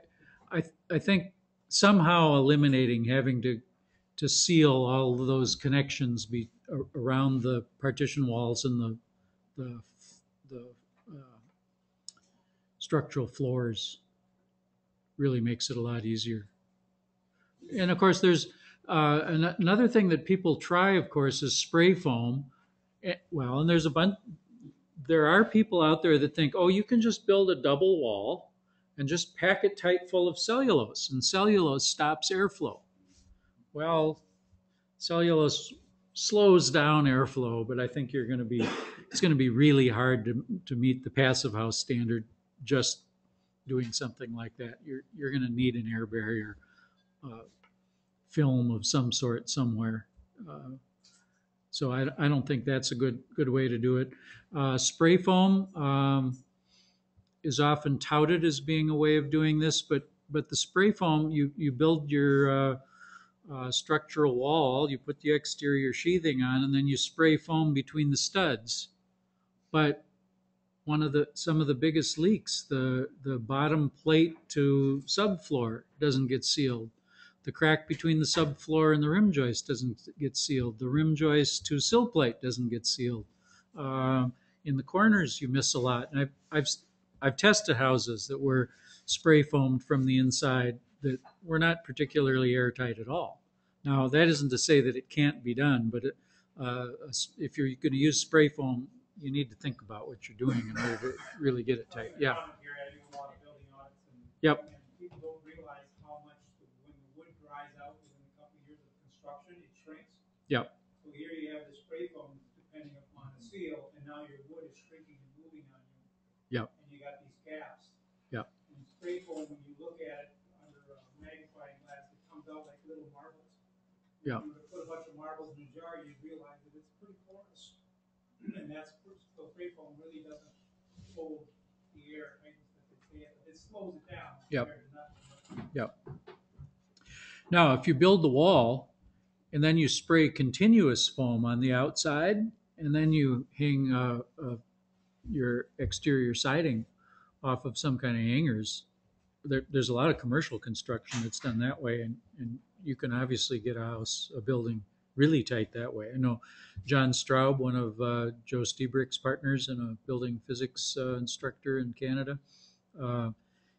I, I think somehow eliminating having to, to seal all of those connections be, around the partition walls and the, the, the uh, structural floors really makes it a lot easier. And of course, there's uh, an- another thing that people try, of course, is spray foam. Eh, Well, and there's a bunch, there are people out there that think, oh, you can just build a double wall and just pack it tight full of cellulose, and cellulose stops airflow. Well, cellulose slows down airflow, but I think you're going to be, it's going to be really hard to, to meet the passive house standard just doing something like that. You're, you're going to need an air barrier uh, film of some sort somewhere. Uh, so I, I don't think that's a good good way to do it. Uh, spray foam um, is often touted as being a way of doing this, but but the spray foam you you build your uh, structural wall, you put the exterior sheathing on, and then you spray foam between the studs. But one of the some of the biggest leaks, the the bottom plate to subfloor doesn't get sealed. The crack between the subfloor and the rim joist doesn't get sealed. The rim joist to sill plate doesn't get sealed. Um, in the corners, you miss a lot. And I've, I've, I've tested houses that were spray foamed from the inside that were not particularly airtight at all. Now, that isn't to say that it can't be done, but it, uh, if you're going to use spray foam, you need to think about what you're doing in order to really get it tight. Yeah. Here I do a lot of building audits and. Yep. And people don't realize how much, when the wood dries out within a couple years of construction, it shrinks. Yep. So here you have the spray foam depending upon the seal, and now your wood is shrinking and moving on you. Yep. And you got these gaps. Yep. And spray foam, when you look at it under a magnifying comes like little marbles. Yep. If you put a bunch of marbles in a jar, you'd realize that it's pretty porous. And that's, so spray foam really doesn't hold the air? It it slows it down. Yep. nothing. Now, if you build the wall and then you spray continuous foam on the outside and then you hang uh, uh, your exterior siding off of some kind of hangers, there, there's a lot of commercial construction that's done that way, and, and you can obviously get a house, a building really tight that way. I know John Straub, one of uh, Joe Lstiburek's partners and a building physics uh, instructor in Canada, uh,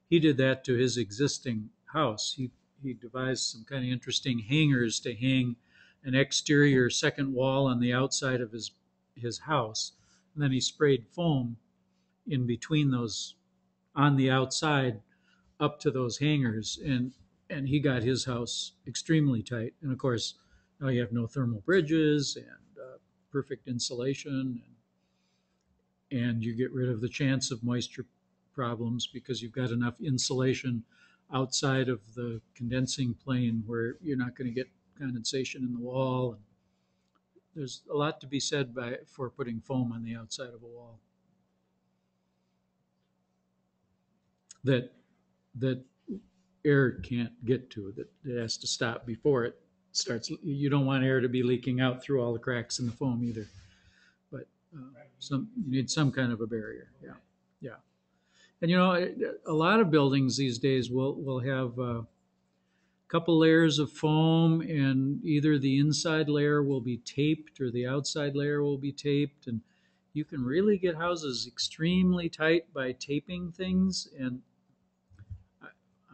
he did that to his existing house. He he devised some kind of interesting hangers to hang an exterior second wall on the outside of his his house, and then he sprayed foam in between those on the outside up to those hangers, and and he got his house extremely tight. And of course, now you have no thermal bridges and uh, perfect insulation, and, and you get rid of the chance of moisture problems because you've got enough insulation outside of the condensing plane where you're not going to get condensation in the wall. And there's a lot to be said by for putting foam on the outside of a wall. That that air can't get to, that it has to stop before it starts. You don't want air to be leaking out through all the cracks in the foam either. But uh, some you need some kind of a barrier. Yeah, yeah. And you know, a lot of buildings these days will will have a couple layers of foam, and either the inside layer will be taped or the outside layer will be taped, and you can really get houses extremely tight by taping things. And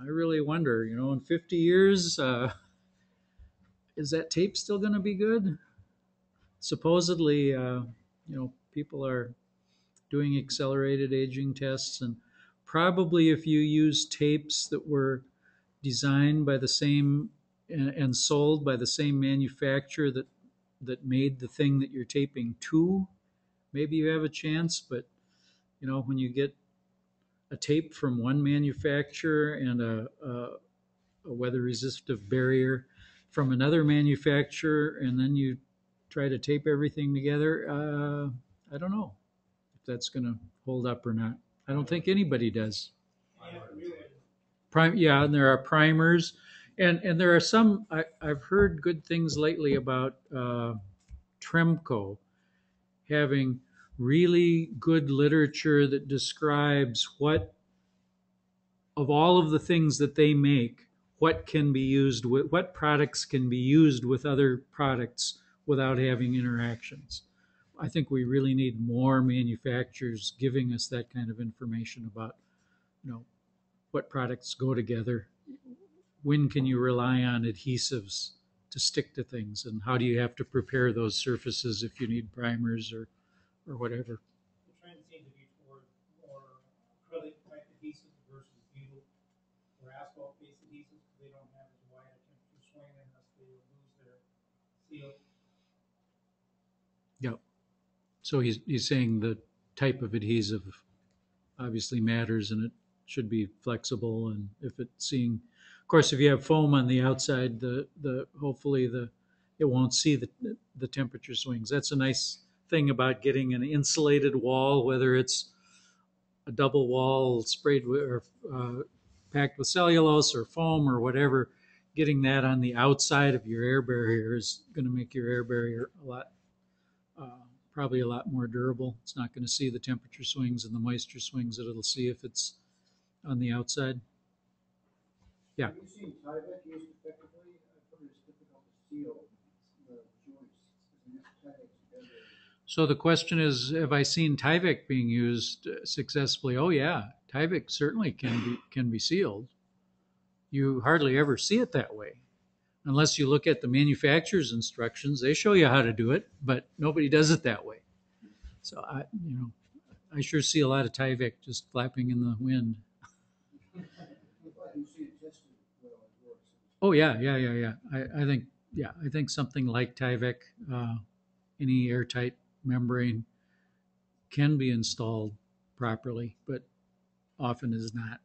I, really wonder, you know, in 50 years, uh, is that tape still going to be good? Supposedly, uh, you know, people are doing accelerated aging tests and probably if you use tapes that were designed by the same and, and sold by the same manufacturer that that made the thing that you're taping to maybe you have a chance but you know when you get a tape from one manufacturer and a, a, a weather resistive barrier from another manufacturer and then you try to tape everything together uh, i don't know if that's going to hold up or not I don't think anybody does. Prime, yeah, and there are primers, and and there are some. I, I've heard good things lately about uh, Tremco having really good literature that describes what of all of the things that they make, what can be used with what products can be used with other products without having interactions. I think we really need more manufacturers giving us that kind of information about, you know, what products go together. When can you rely on adhesives to stick to things, and how do you have to prepare those surfaces if you need primers or, or whatever? The trend seems to be toward more acrylic type adhesives versus butyl or asphalt based adhesives, because they don't have as wide a temperature swing unless they lose their seal. Yep. So he's he's saying the type of adhesive obviously matters, and it should be flexible. And if it's seeing, of course, if you have foam on the outside, the the hopefully the it won't see the the temperature swings. That's a nice thing about getting an insulated wall, whether it's a double wall sprayed with or uh, packed with cellulose or foam or whatever. Getting that on the outside of your air barrier is going to make your air barrier a lot uh, probably a lot more durable. It's not going to see the temperature swings and the moisture swings that it'll see if it's on the outside. Yeah. Have you seen Tyvek used effectively? I've heard it's difficult to seal the joints. Isn't it Tyvek's better? So the question is, have I seen Tyvek being used successfully? Oh yeah, Tyvek certainly can be can be sealed. You hardly ever see it that way, unless you look at the manufacturer's instructions. They show you how to do it, but nobody does it that way. So I, you know, I sure see a lot of Tyvek just flapping in the wind. Oh yeah, yeah, yeah, yeah. I, I think yeah, I think something like Tyvek, uh, any airtight membrane can be installed properly, but often is not.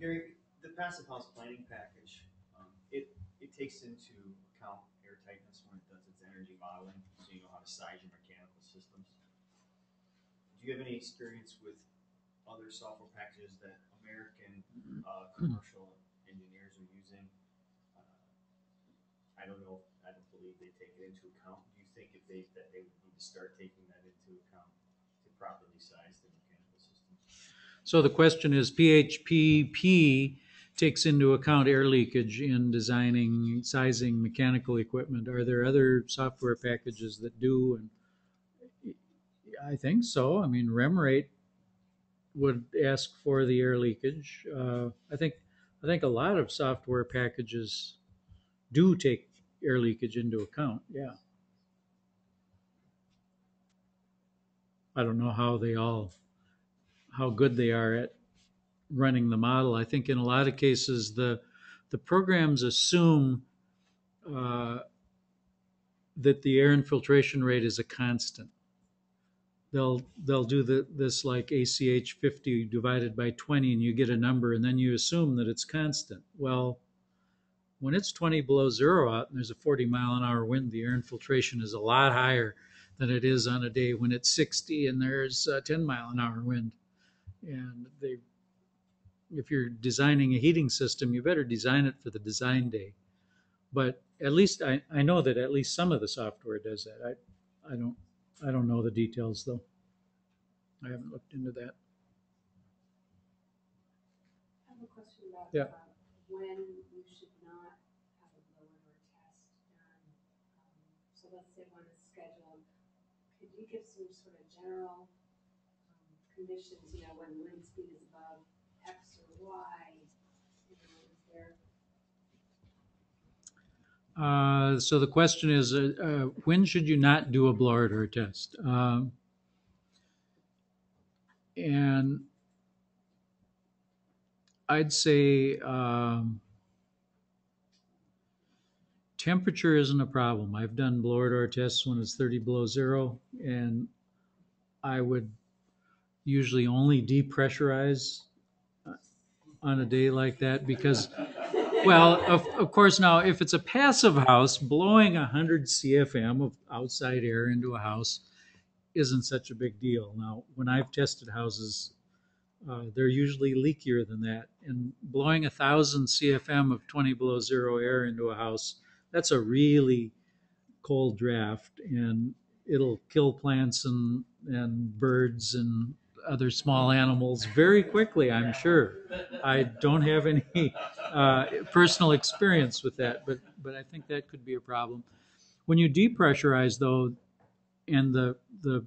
Gary, the passive house planning package, um, it, it takes into account air tightness when it does its energy modeling, so you know how to size your mechanical systems. Do you have any experience with other software packages that American, uh, commercial engineers are using? Uh, I don't know, I don't believe they take it into account. Think if they, that they would need to start taking that into account to properly size their mechanical systems? So the question is PHPP takes into account air leakage in designing, sizing mechanical equipment. Are there other software packages that do? And I think so. I mean, REMRate would ask for the air leakage. Uh, I think, I think a lot of software packages do take air leakage into account, yeah. I don't know how they all how good they are at running the model. I think in a lot of cases, the, the programs assume uh, that the air infiltration rate is a constant. They'll, they'll do the, this like ACH 50 divided by 20 and you get a number and then you assume that it's constant. Well, when it's 20 below zero out and there's a 40 mile an hour wind, the air infiltration is a lot higher than it is on a day when it's 60 and there's a 10 mile an hour wind. And they if you're designing a heating system you better design it for the design day. But at least I, I know that at least some of the software does that. I i don't i don't know the details though. I haven't looked into that. I have a question about, Yeah. uh, when you should not have a blower door test done. Um, So let's say one is scheduled, could you give some sort of general, um, conditions, you know, when wind speed is above X or Y? You know, is there, uh, so the question is uh, uh, when should you not do a blower door test um, and i'd say um, temperature isn't a problem. I've done blower door tests when it's 30 below zero, and I would usually only depressurize uh, on a day like that because, well, of, of course, now if it's a passive house, blowing 100 CFM of outside air into a house isn't such a big deal. Now, when I've tested houses, uh, they're usually leakier than that. And blowing a thousand CFM of 20 below zero air into a house, that's a really cold draft and it'll kill plants and, and birds and other small animals very quickly, I'm sure. I don't have any uh, personal experience with that, but, but I think that could be a problem. When you depressurize, though, and the, the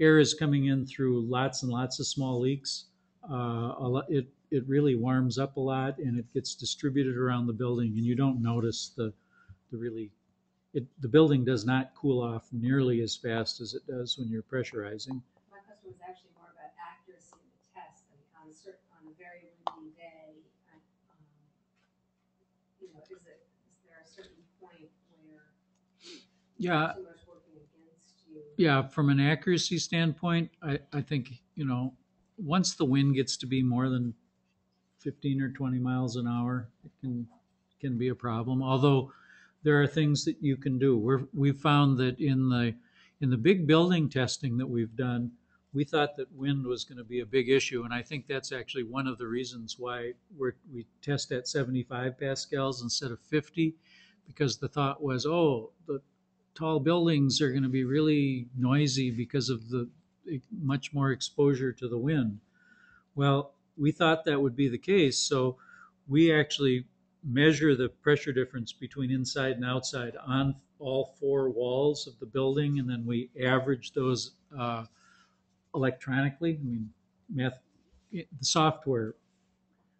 air is coming in through lots and lots of small leaks, uh, a lot, it, it really warms up a lot and it gets distributed around the building and you don't notice the, the really, it, the building does not cool off nearly as fast as it does when you're pressurizing. my question was actually more about accuracy of the test, and on a certain, on a very windy day, I, um, you know, is it, is there a certain point where Yeah, too much working against you? yeah, from an accuracy standpoint, I, I think, you know, once the wind gets to be more than 15 or 20 miles an hour, it can, can be a problem. Although there are things that you can do. We're, we found that in the, in the big building testing that we've done, we thought that wind was going to be a big issue. And I think that's actually one of the reasons why we test at 75 pascals instead of 50, because the thought was, oh, the tall buildings are going to be really noisy because of the much more exposure to the wind. Well, we thought that would be the case, so we actually measure the pressure difference between inside and outside on all four walls of the building, and then we average those uh, electronically. I mean, math, the software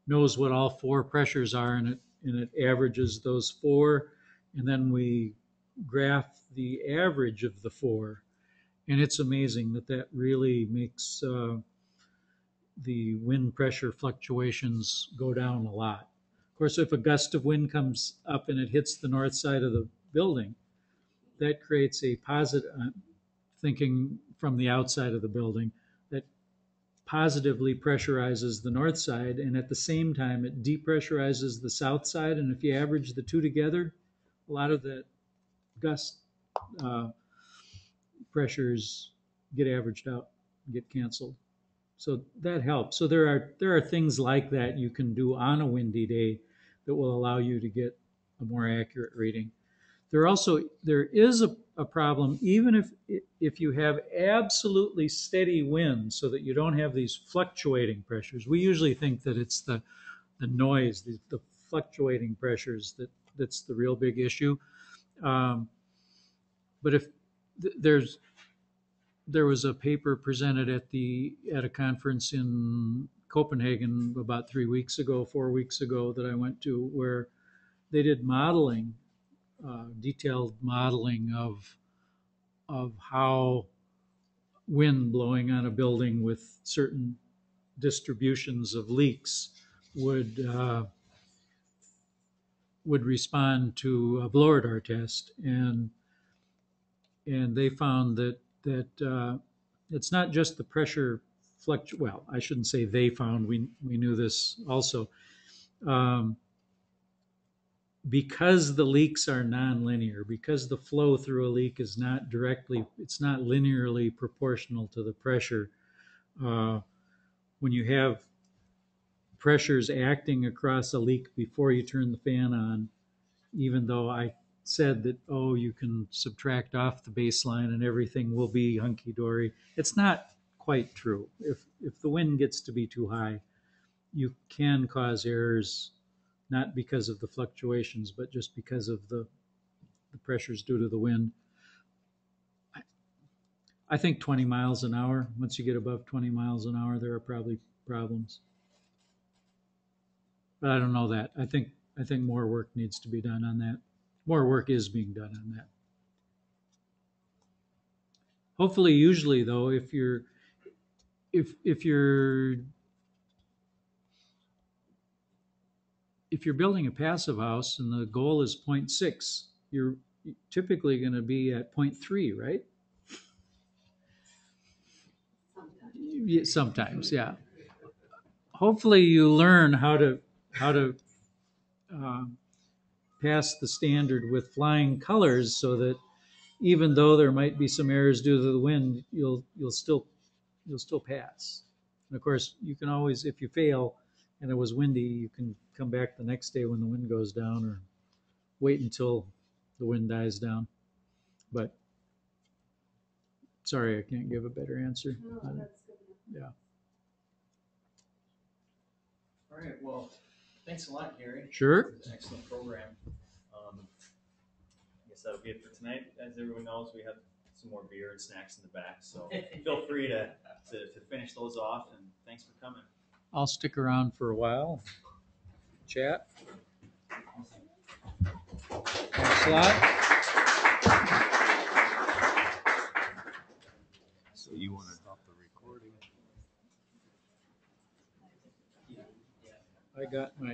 knows what all four pressures are, and it and it averages those four, and then we graph the average of the four, and it's amazing that that really makes uh, the wind pressure fluctuations go down a lot. Course, if a gust of wind comes up and it hits the north side of the building, that creates a positive, uh, thinking from the outside of the building, that positively pressurizes the north side, and at the same time, it depressurizes the south side. And if you average the two together, a lot of the gust uh, pressures get averaged out, get canceled. So that helps. So there are there are things like that you can do on a windy day that will allow you to get a more accurate reading. There also there is a, a problem even if if you have absolutely steady winds so that you don't have these fluctuating pressures. We usually think that it's the the noise, the, the fluctuating pressures that that's the real big issue. Um, but if th- there's there was a paper presented at the at a conference in Copenhagen about three weeks ago, four weeks ago that I went to, where they did modeling, uh, detailed modeling of of how wind blowing on a building with certain distributions of leaks would uh, would respond to a blower door test, and and they found that that uh, it's not just the pressure fluctu. Well, I shouldn't say they found. We we knew this also. Um, because the leaks are nonlinear, because the flow through a leak is not directly, it's not linearly proportional to the pressure. Uh, when you have pressures acting across a leak before you turn the fan on, even though I said that, oh, you can subtract off the baseline and everything will be hunky dory. It's not quite true. If, if the wind gets to be too high, you can cause errors, not because of the fluctuations, but just because of the, the pressures due to the wind. I- I think 20 miles an hour, once you get above 20 miles an hour, there are probably problems. But I don't know that. I think, I think more work needs to be done on that more work is being done on that. Hopefully, usually though, if you're if if you're if you're building a passive house and the goal is 0.6, you're typically going to be at 0.3, right? Sometimes. Yeah, Sometimes, yeah. Hopefully, you learn how to how to um, pass the standard with flying colors, so that even though there might be some errors due to the wind, you'll you'll still you'll still pass. And of course, you can always, if you fail and it was windy, you can come back the next day when the wind goes down, or wait until the wind dies down. But sorry, I can't give a better answer. No, on that's good enough. All right, well, thanks a lot, Gary. Sure. It was an Excellent program. Um, I guess that'll be it for tonight. As everyone knows, we have some more beer and snacks in the back, so feel free to, to, to finish those off, and thanks for coming. I'll stick around for a while. Chat. Thanks a lot. So you want to stop the recording? I got my